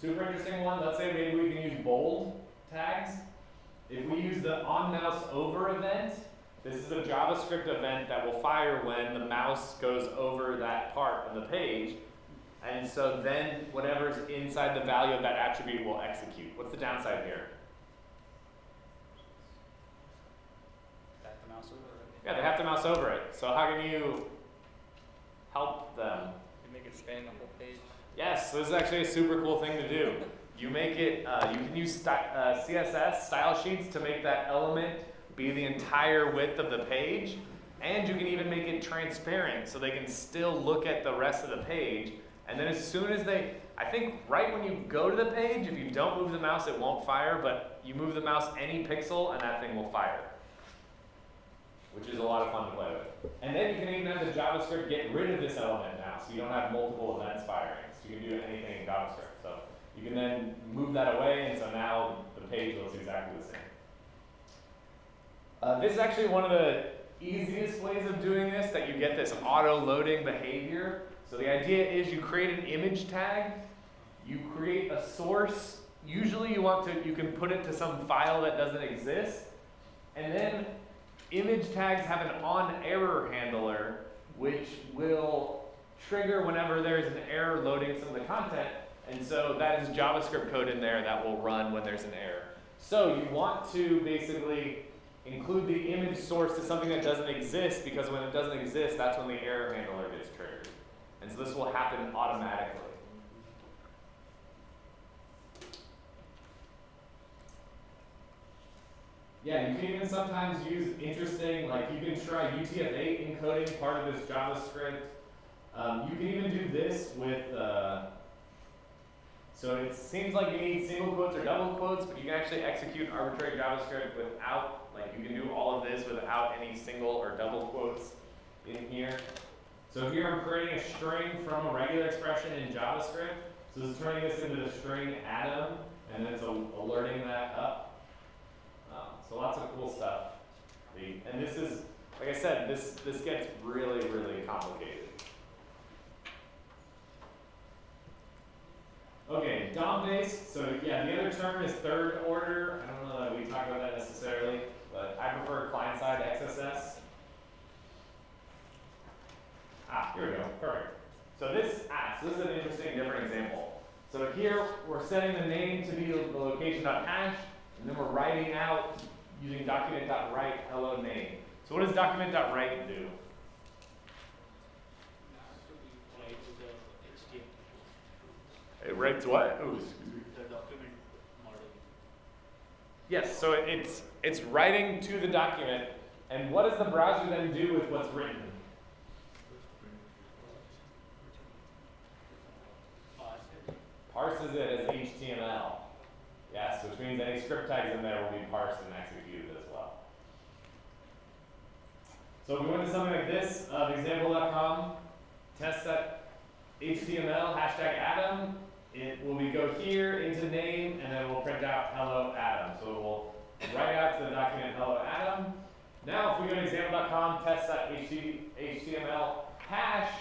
Super interesting one. Let's say maybe we can use bold tags. If we use the on mouse over event, this is a JavaScript event that will fire when the mouse goes over that part of the page. And so then whatever's inside the value of that attribute will execute. What's the downside here? The mouse over it. Yeah, they have to mouse over it. So how can you help them? You make it span the whole page. Yes, this is actually a super cool thing to do. You make it, uh, you can use sty- uh, CSS style sheets to make that element be the entire width of the page, and you can even make it transparent so they can still look at the rest of the page. And then as soon as they, I think right when you go to the page, if you don't move the mouse, it won't fire, but you move the mouse any pixel and that thing will fire. Which is a lot of fun to play with. And then you can even have the JavaScript get rid of this element now, so you don't have multiple events firing. So you can do anything in JavaScript. So you can then move that away, and so now the page looks exactly the same. Uh, this is actually one of the easiest ways of doing this, that you get this auto-loading behavior. So the idea is you create an image tag, you create a source, usually you want to, you can put it to some file that doesn't exist, and then image tags have an on error handler, which will trigger whenever there's an error loading some of the content, and so that is JavaScript code in there that will run when there's an error. So you want to basically include the image source to something that doesn't exist because when it doesn't exist, that's when the error handler gets triggered. And so this will happen automatically. Yeah, you can even sometimes use interesting, like you can try UTF-8 encoding part of this JavaScript. Um, you can even do this with, uh, so it seems like you need single quotes or double quotes, but you can actually execute arbitrary JavaScript without, like you can do all of this without any single or double quotes in here. So here I'm creating a string from a regular expression in JavaScript. So this is turning this into the string Adam, and then it's alerting that up. Um, so lots of cool stuff. And this is, like I said, this, this gets really, really complicated. Okay, DOM based. So yeah, the other term is third order. I don't know that we talk about that necessarily, but I prefer client side XSS. Ah, here we go. Perfect. So this, ah, so this is an interesting different example. So here we're setting the name to be the location.hash, and then we're writing out using document.write hello name. So what does document.write do? Write to the HTML, It writes what? Oh, excuse me. the document model. Yes, so it's it's writing to the document, and what does the browser then do with what's written? Parses it as HTML. Yes, which means any script tags in there will be parsed and executed as well. So if we went to something like this, uh, example.com, test that HTML, hashtag Adam, it will be go here into name, and then we'll print out hello Adam. So it will write out to the document hello Adam. Now if we go to example.com, test.html, hash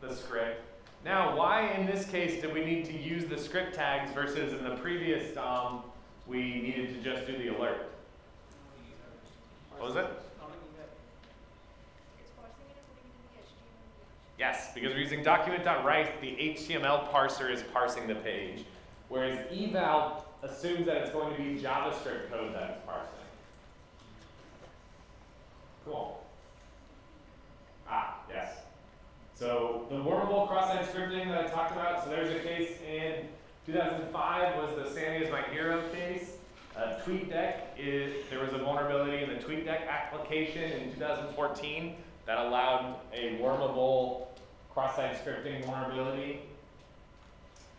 the script, now, why in this case did we need to use the script tags versus in the previous DOM we needed to just do the alert? What was it? Yes, because we're using document.write, the HTML parser is parsing the page, whereas eval assumes that it's going to be JavaScript code that it's parsing. Cool. Ah, yes. So the wormable cross-site scripting that I talked about, so there's a case in 2005 was the Sammy is my hero case. Uh, TweetDeck is, there was a vulnerability in the TweetDeck application in 2014 that allowed a wormable cross-site scripting vulnerability.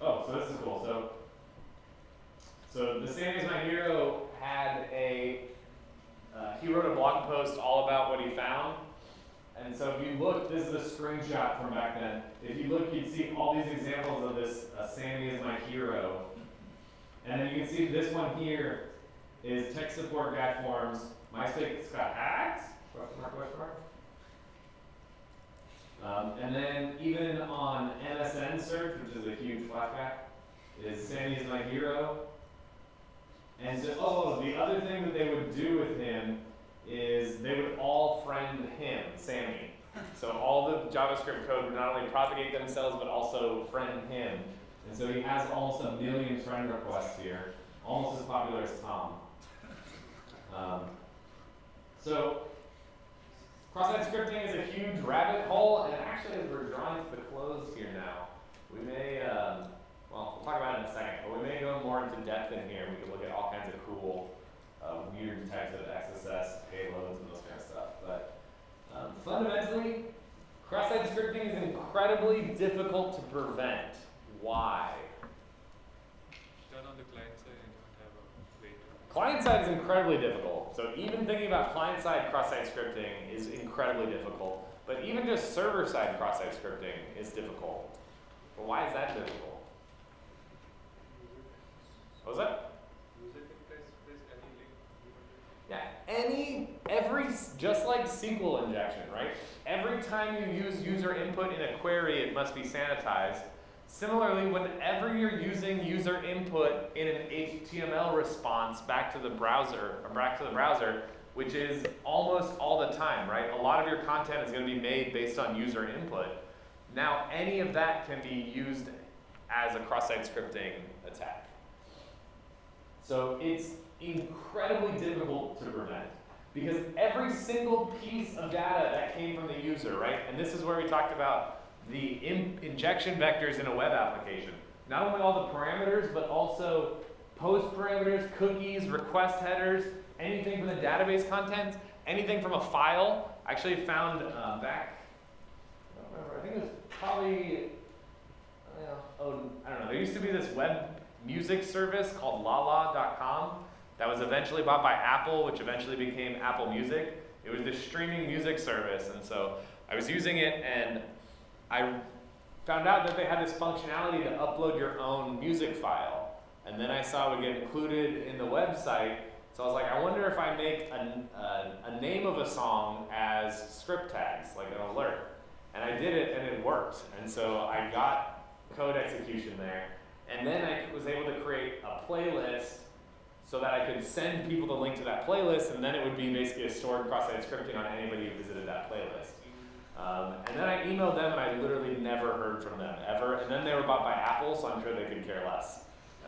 Oh, so this is cool. So, so the Sammy is my hero had a, uh, he wrote a blog post all about what he found. And so if you look, this is a screenshot from back then. If you look, you'd see all these examples of this, uh, Sammy is my hero. And then you can see this one here is tech support guy forums, MySpace got hacked? Question mark, question mark. Um, and then even on MSN search, which is a huge flashback, is Sammy is my hero. And so, oh, the other thing that they would do with him is they would all friend him, Sammy. So all the JavaScript code would not only propagate themselves, but also friend him. And so he has almost a million friend requests here, almost as popular as Tom. Um, so cross-site scripting is a huge rabbit hole, and actually as we're drawing to the close here now, we may, um, well, we'll talk about it in a second, but we may go more into depth in here. We could look at all kinds of cool uh, weird types of XSS payloads and those kind of stuff. But um, fundamentally, cross-site scripting is incredibly difficult to prevent. Why? Done on the client side and don't have a way to. Client side is incredibly difficult. So even thinking about client side cross-site scripting is incredibly difficult. But even just server side cross-site scripting is difficult. But why is that difficult? What was that? Yeah, any, every, just like SQL injection, right? Every time you use user input in a query, it must be sanitized. Similarly, whenever you're using user input in an HTML response back to the browser, or back to the browser, which is almost all the time, right? A lot of your content is going to be made based on user input. Now, any of that can be used as a cross-site scripting attack. So it's incredibly difficult to prevent because every single piece of data that came from the user, right? And this is where we talked about the in- injection vectors in a web application. Not only all the parameters, but also post parameters, cookies, request headers, anything from the database content, anything from a file. I actually found uh, back, I don't remember, I think it was probably, uh, oh, I don't know. There used to be this web music service called lala.com that was eventually bought by Apple, which eventually became Apple Music. It was this streaming music service, and so I was using it, and I found out that they had this functionality to upload your own music file. And then I saw it would get included in the website, so I was like, I wonder if I make a, a, a name of a song as script tags, like an alert. And I did it, and it worked. And so I got code execution there. And then I was able to create a playlist so that I could send people the link to that playlist, and then it would be basically a stored cross-site scripting on anybody who visited that playlist. Um, and then I emailed them, and I literally never heard from them ever. And then they were bought by Apple, so I'm sure they could care less.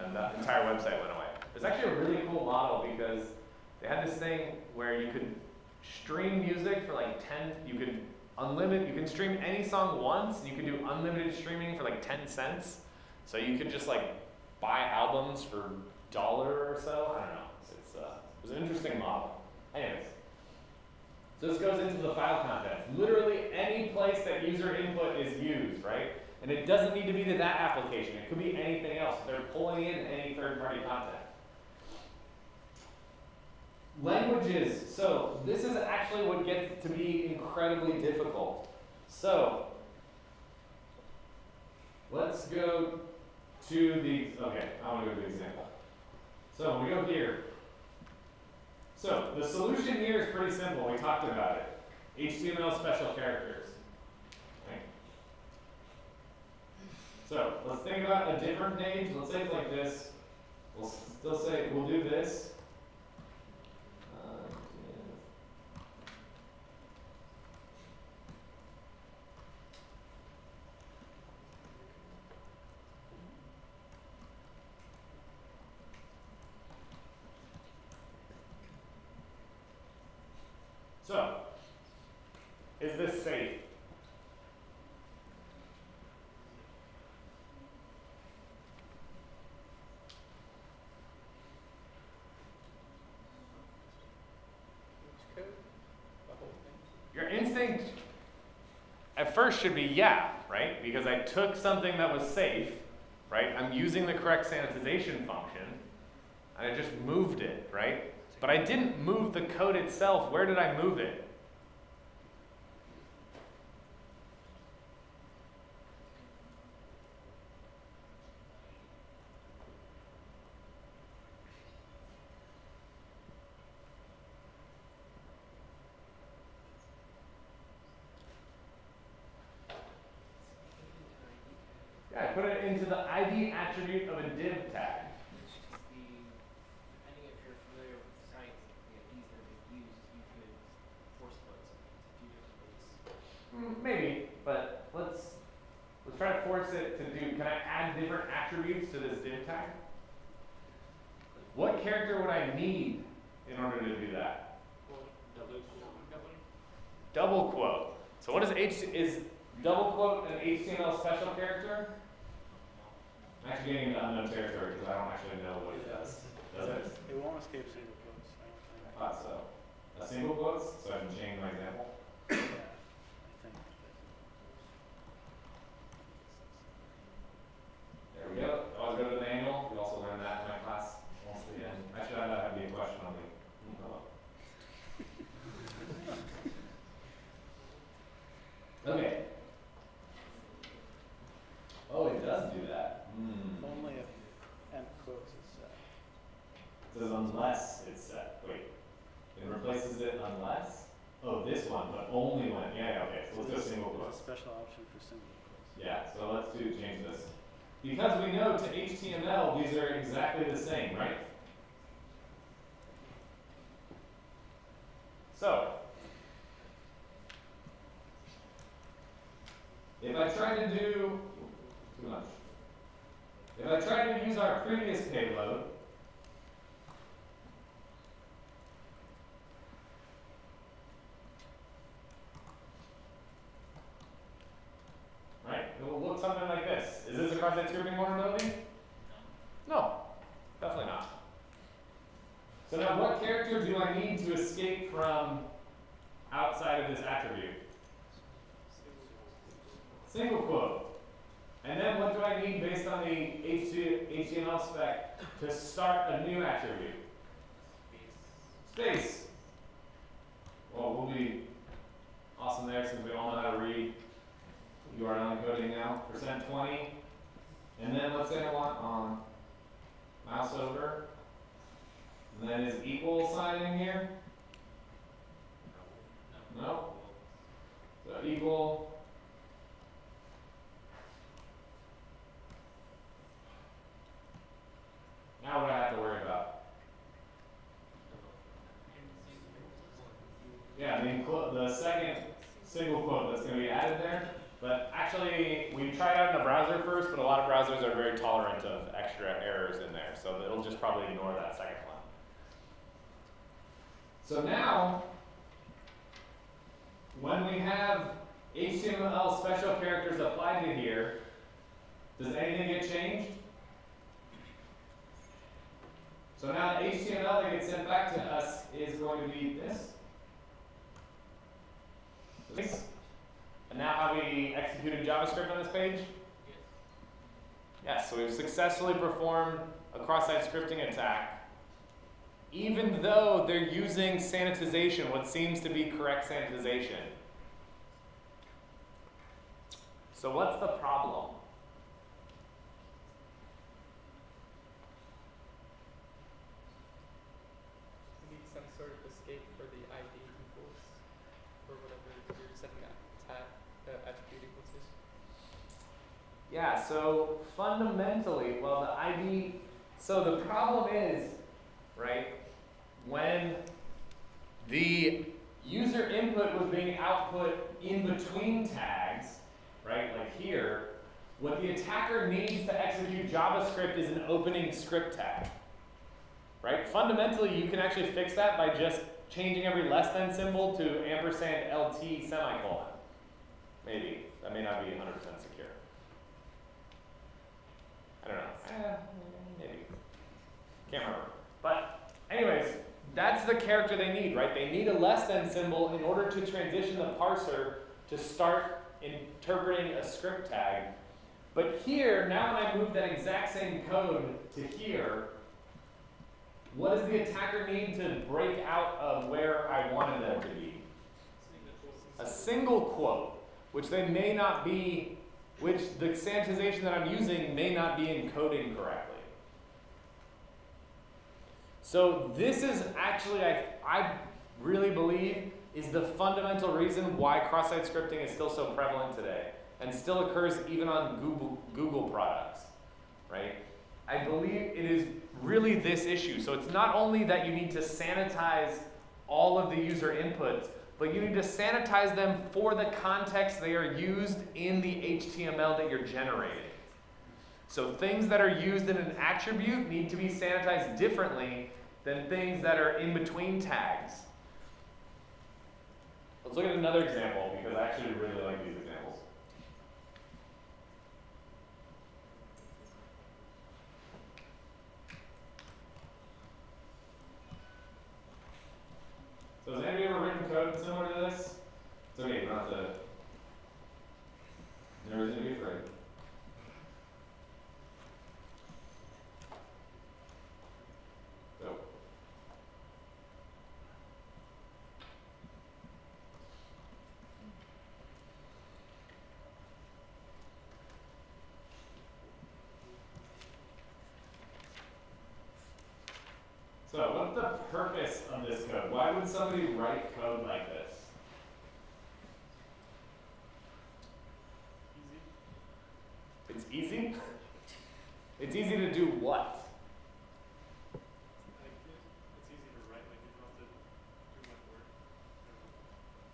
And the entire website went away. It's actually a really cool model because they had this thing where you could stream music for like 10, you could unlimited, you can stream any song once, and you could do unlimited streaming for like 10 cents. So you could just like buy albums for dollar or so. I don't know. It's, uh, it was an interesting model. Anyways, so this goes into the file contents. Literally any place that user input is used, right? And it doesn't need to be to that application. It could be anything else. They're pulling in any third-party content. Languages. So this is actually what gets to be incredibly difficult. So let's go to the, okay, I want to go to the example. So we go here. So the solution here is pretty simple. We talked about it. HTML special characters. So let's think about a different page. Let's say it's like this. We'll still say, we'll do this. Uh, So, is this safe? Your instinct at first should be yeah, right? Because I took something that was safe, right? I'm using the correct sanitization function, and I just moved it, right? But I didn't move the code itself. Where did I move it? If I try to do too much. If I try to use our previous payload, right? It will look something like this. Is this a cross-site scripting vulnerability? No, definitely not. So now what character do I need to escape from outside of this attribute? Single quote. And then what do I need based on the HT HTML spec to start a new attribute? Space. Well, we'll be awesome there since we all know how to read URL encoding now. Percent 20. And then let's say I want on mouse over. And then is equal sign in here? No. So equal. Now what do I have to worry about? Yeah, the, inclu- the second single quote that's going to be added there. But actually, we tried out in the browser first, but a lot of browsers are very tolerant of extra errors in there, so it'll just probably ignore that second one. So now, when we have HTML special characters applied to here, does anything get changed? So now the HTML that gets sent back to us is going to be this. This. And now have we executed JavaScript on this page? Yes, so we've successfully performed a cross-site scripting attack, even though they're using sanitization, what seems to be correct sanitization. So what's the problem? You need some sort of escape for the ID equals, or whatever you're setting that tag, the attribute equal to. Yeah, so fundamentally, well, the ID, so the problem is, right, when the user input was being output in between tags, right, like here, what the attacker needs to execute JavaScript is an opening script tag, right? Fundamentally, you can actually fix that by just changing every less than symbol to ampersand LT semicolon. Maybe. That may not be 100% secure. I don't know. Eh, maybe. Can't remember. But, anyways, that's the character they need, right? They need a less than symbol in order to transition the parser to start interpreting a script tag. But here, now when I move that exact same code to here, what does the attacker need to break out of where I wanted them to be? A single quote, which they may not be which the sanitization that I'm using may not be encoding correctly. So this is actually, I, I really believe, is the fundamental reason why cross-site scripting is still so prevalent today and still occurs even on Google, Google products, right? I believe it is really this issue. So it's not only that you need to sanitize all of the user inputs, but you need to sanitize them for the context they are used in the HTML that you're generating. So things that are used in an attribute need to be sanitized differently than things that are in between tags. Let's look at another example because I actually really like these examples. So has anybody ever written code similar to this? It's okay, don't the. Never to be afraid. So. What's the purpose of this code? Why would somebody write code like this? Easy. It's easy? It's easy to do what?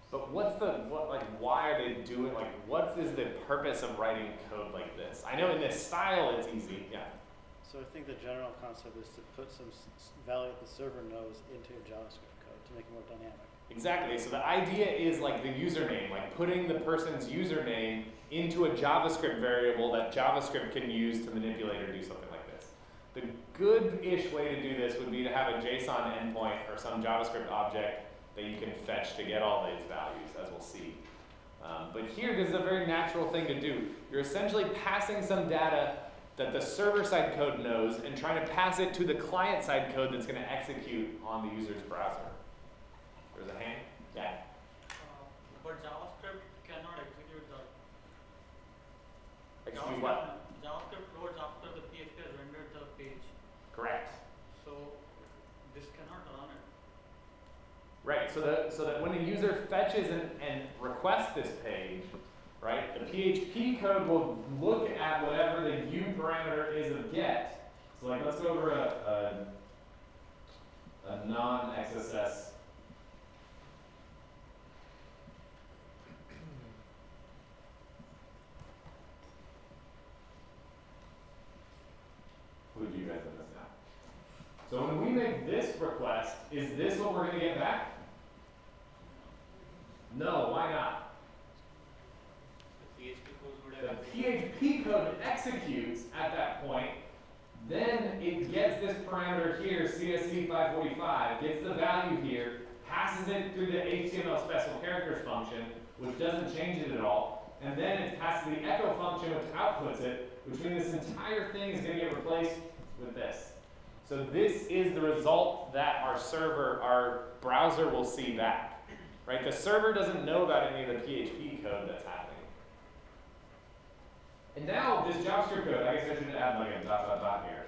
But what's the what like why are they doing like what is the purpose of writing code like this? I know in this style it's easy, yeah. So I think the general concept is to put some value that the server knows into your JavaScript code to make it more dynamic. Exactly. So the idea is like the username, like putting the person's username into a JavaScript variable that JavaScript can use to manipulate or do something like this. The good-ish way to do this would be to have a JSON endpoint or some JavaScript object that you can fetch to get all these values, as we'll see. Um, but here, this is a very natural thing to do. You're essentially passing some data that the server-side code knows and trying to pass it to the client-side code that's going to execute on the user's browser. There's a hand? Yeah. Uh, but JavaScript cannot execute that. Excuse JavaScript- what? JavaScript loads after the PHP has rendered the page. Correct. So this cannot run it. Right, so that, so that when a user fetches and, and requests this page, right, the PHP code will look at whatever the U parameter is of get. So like, let's go over a, a, a non-XSS. Who do you guys this now? So when we make this request, is this what we're gonna get back? No, why not? The PHP code executes at that point, then it gets this parameter here, CSE 545, gets the value here, passes it through the HTML special characters function, which doesn't change it at all, and then it passes the echo function, which outputs it, which means this entire thing is gonna get replaced with this. So this is the result that our server, our browser will see back, right? The server doesn't know about any of the PHP code that's happening. And now this JavaScript code, I guess I should add like a dot dot dot here,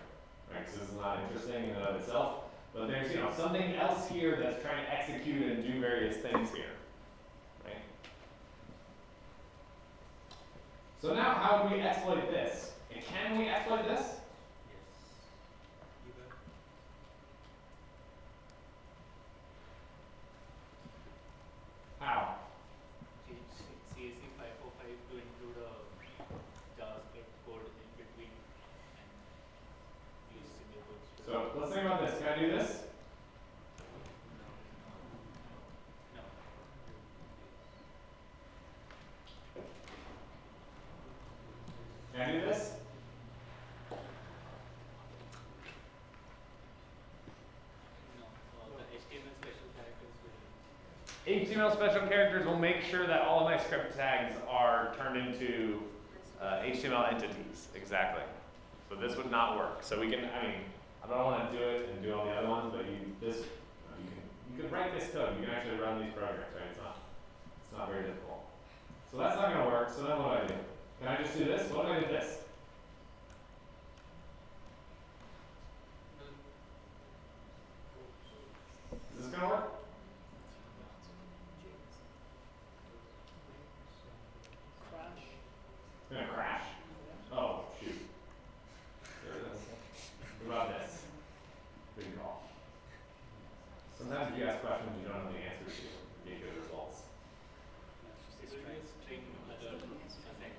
right? Because this is not interesting in and of itself. But there's, you know, something else here that's trying to execute and do various things here, right? So now how do we exploit this? And can we exploit this? Yes. Debug. How? Change CSE five four five to include a JavaScript code in between and use single quotes. to- So let's think about this. Can I do this? No. Can I do this? No, uh, the HTML special characters will. HTML special characters will make sure that all of my script tags are turned into uh, HTML entities. Exactly. So this would not work. So we can, I mean, I don't want to do it and do all the other ones, but you this you can you can write this code. You can actually run these programs, right? It's not it's not very difficult. So that's not going to work. So then what do I do? Can I just do this? What if I did this? Is this going to work? Crash. It's gonna crash. Oh, shoot. There it is. What about this? Good call. Sometimes you ask questions you don't know the answer to, and get good results. That's just It a will string. be a string other assignment.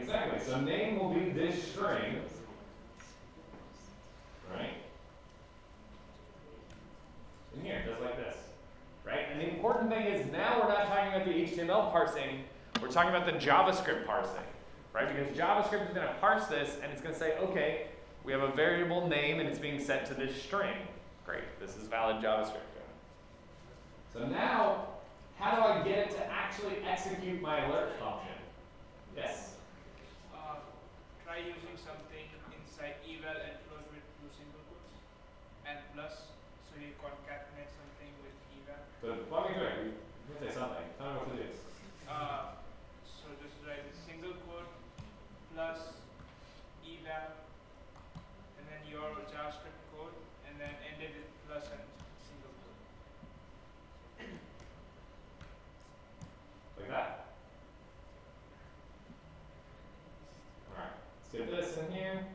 Exactly, so name will be this string. Right? In here, just like this. Right? And the important thing is now we're not talking about the HTML parsing, we're talking about the JavaScript parsing. Right? Because JavaScript is going to parse this and it's going to say, okay, we have a variable name and it's being set to this string. Great, this is valid JavaScript. So now, how do I get it to actually execute my alert function? Yes. uh, try using something inside eval and close with two single quotes and plus so you with eval So walk me through it. You you can say something. What to do. uh, so just write a single quote plus eval and then your javascript code and then end it with plus and single quote Like that. Alright, let's get this in here,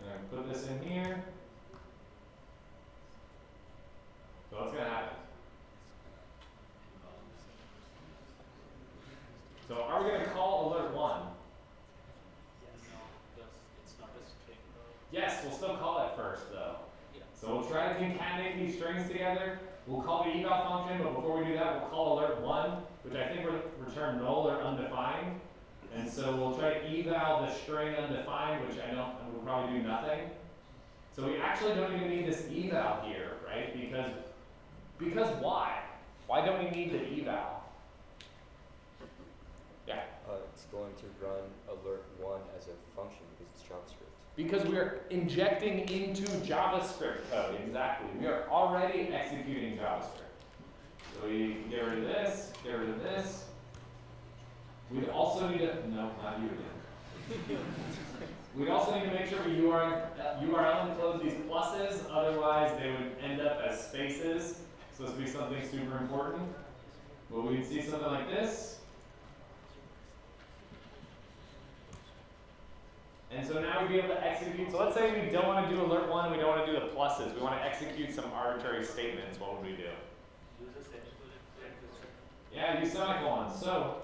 and then put this in here. So what's gonna happen? So are we gonna call alert one? it's not a string Yes, we'll still call it first though. Yeah. So we'll try to concatenate these strings together. We'll call the eval function, but before we do that, we'll call alert one, which I think will return null or undefined. And so we'll try to eval the string undefined, which I know will probably do nothing. So we actually don't even need this eval here, right? Because, because why? Why don't we need the eval? Yeah. Uh, it's going to run alert one as a function because it's JavaScript. Because we are injecting into JavaScript code, exactly. We are already executing JavaScript. So we get rid of this, get rid of this. We'd also need to, no, not you again. <laughs> We'd also need to make sure we URL, URL encode these pluses, otherwise they would end up as spaces. So this would be something super important. But we'd see something like this. And so now we'd be able to execute, so let's say we don't want to do alert one, we don't want to do the pluses, we want to execute some arbitrary statements, what would we do? Yeah, use semicolons, so.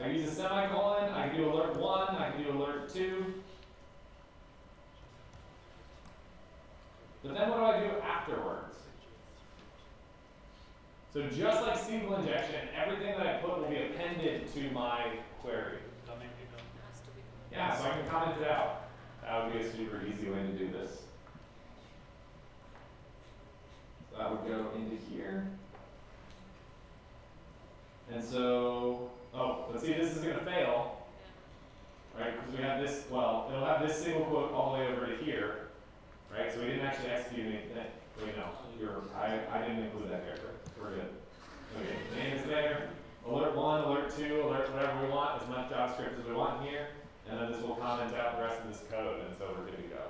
I use a semicolon, I can do alert one, I can do alert two. But then what do I do afterwards? So just like SQL injection, everything that I put will be appended to my query. Yeah, so I can comment it out. That would be a super easy way to do this. So that would go into here. And so, oh, let's see, this is gonna fail, right? Because we have this, well, it'll have this single quote all the way over to here, right? So we didn't actually execute anything. Wait, no, you're, I, I didn't include that character. We're good. Okay, name is there. Alert one, alert two, alert whatever we want, as much JavaScript as we want here. And then this will comment out the rest of this code, and so we're good to go.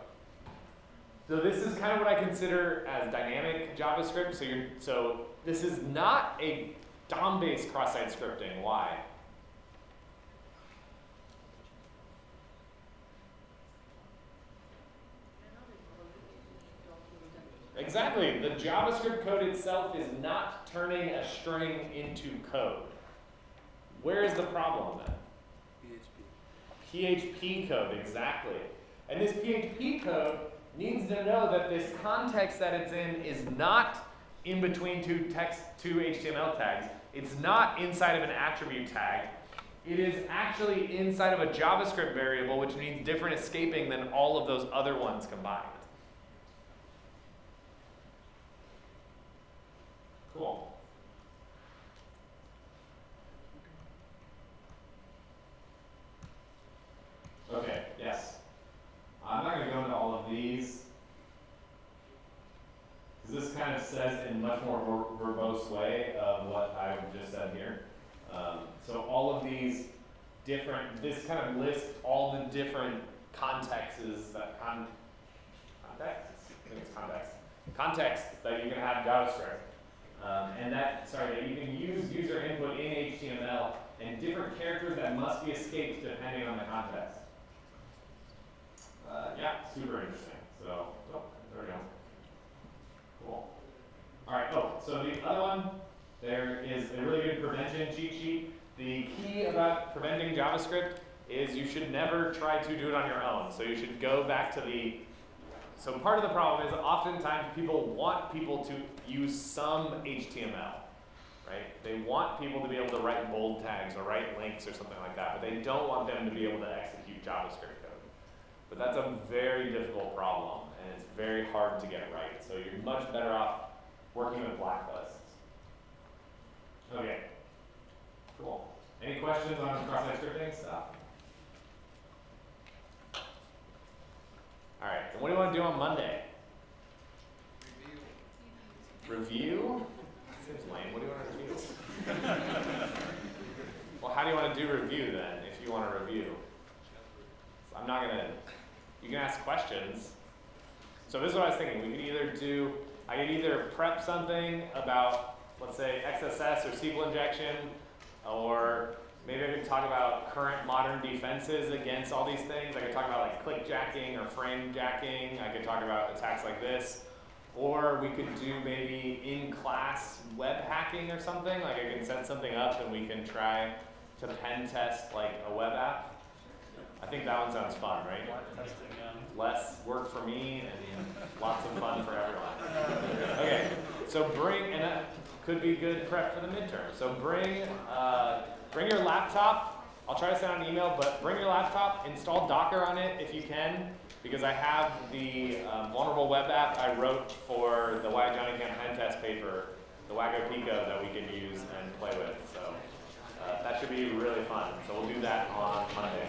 So this is kind of what I consider as dynamic JavaScript. So you're, so this is not a DOM-based cross-site scripting. Why? Exactly. The JavaScript code itself is not turning a string into code. Where is the problem then? PHP code, exactly. And this PHP code needs to know that this context that it's in is not in between two text, two HTML tags. It's not inside of an attribute tag. It is actually inside of a JavaScript variable, which means different escaping than all of those other ones combined. Cool. Okay, yes. I'm not going to go into all of these. Because this kind of says in much more ver- verbose way of what I've just said here. Um, so all of these different, this kind of lists all the different contexts that con, context? I think it's context. Context that you can have JavaScript. Um, and that, sorry, that you can use user input in HTML and different characters that must be escaped depending on the context. Uh, yeah, super interesting. So, oh, there we go. Cool. All right. Oh, so the other one, there is a really good prevention cheat sheet. The key about preventing JavaScript is you should never try to do it on your own. So you should go back to the. So part of the problem is oftentimes people want people to use some HTML, right? They want people to be able to write bold tags or write links or something like that, but they don't want them to be able to execute JavaScript. But that's a very difficult problem, and it's very hard to get right. So you're much better off working with blacklists. Okay. Cool. Any questions on cross-site scripting stuff? All right. So what do you want to do on Monday? Review. Seems lame. What do you want to review? <laughs> well, how do you want to do review then? If you want to review, I'm not gonna. You can ask questions. So this is what I was thinking. We could either do. I could either prep something about, let's say, XSS or SQL injection, or maybe I could talk about current modern defenses against all these things. I could talk about like click jacking or frame jacking. I could talk about attacks like this. Or we could do maybe in class web hacking or something. Like I can set something up and we can try to pen test like a web app. I think that one sounds fun, right? Um, Less work for me and lots of fun for everyone. <laughs> Okay, so bring, and that could be good prep for the midterm. So bring, uh, bring your laptop. I'll try to send out an email, but bring your laptop, install Docker on it if you can, because I have the um, vulnerable web app I wrote for the Why Johnny Can't pen test paper, the WackoPicko that we can use and play with. So uh, that should be really fun. So we'll do that on Monday.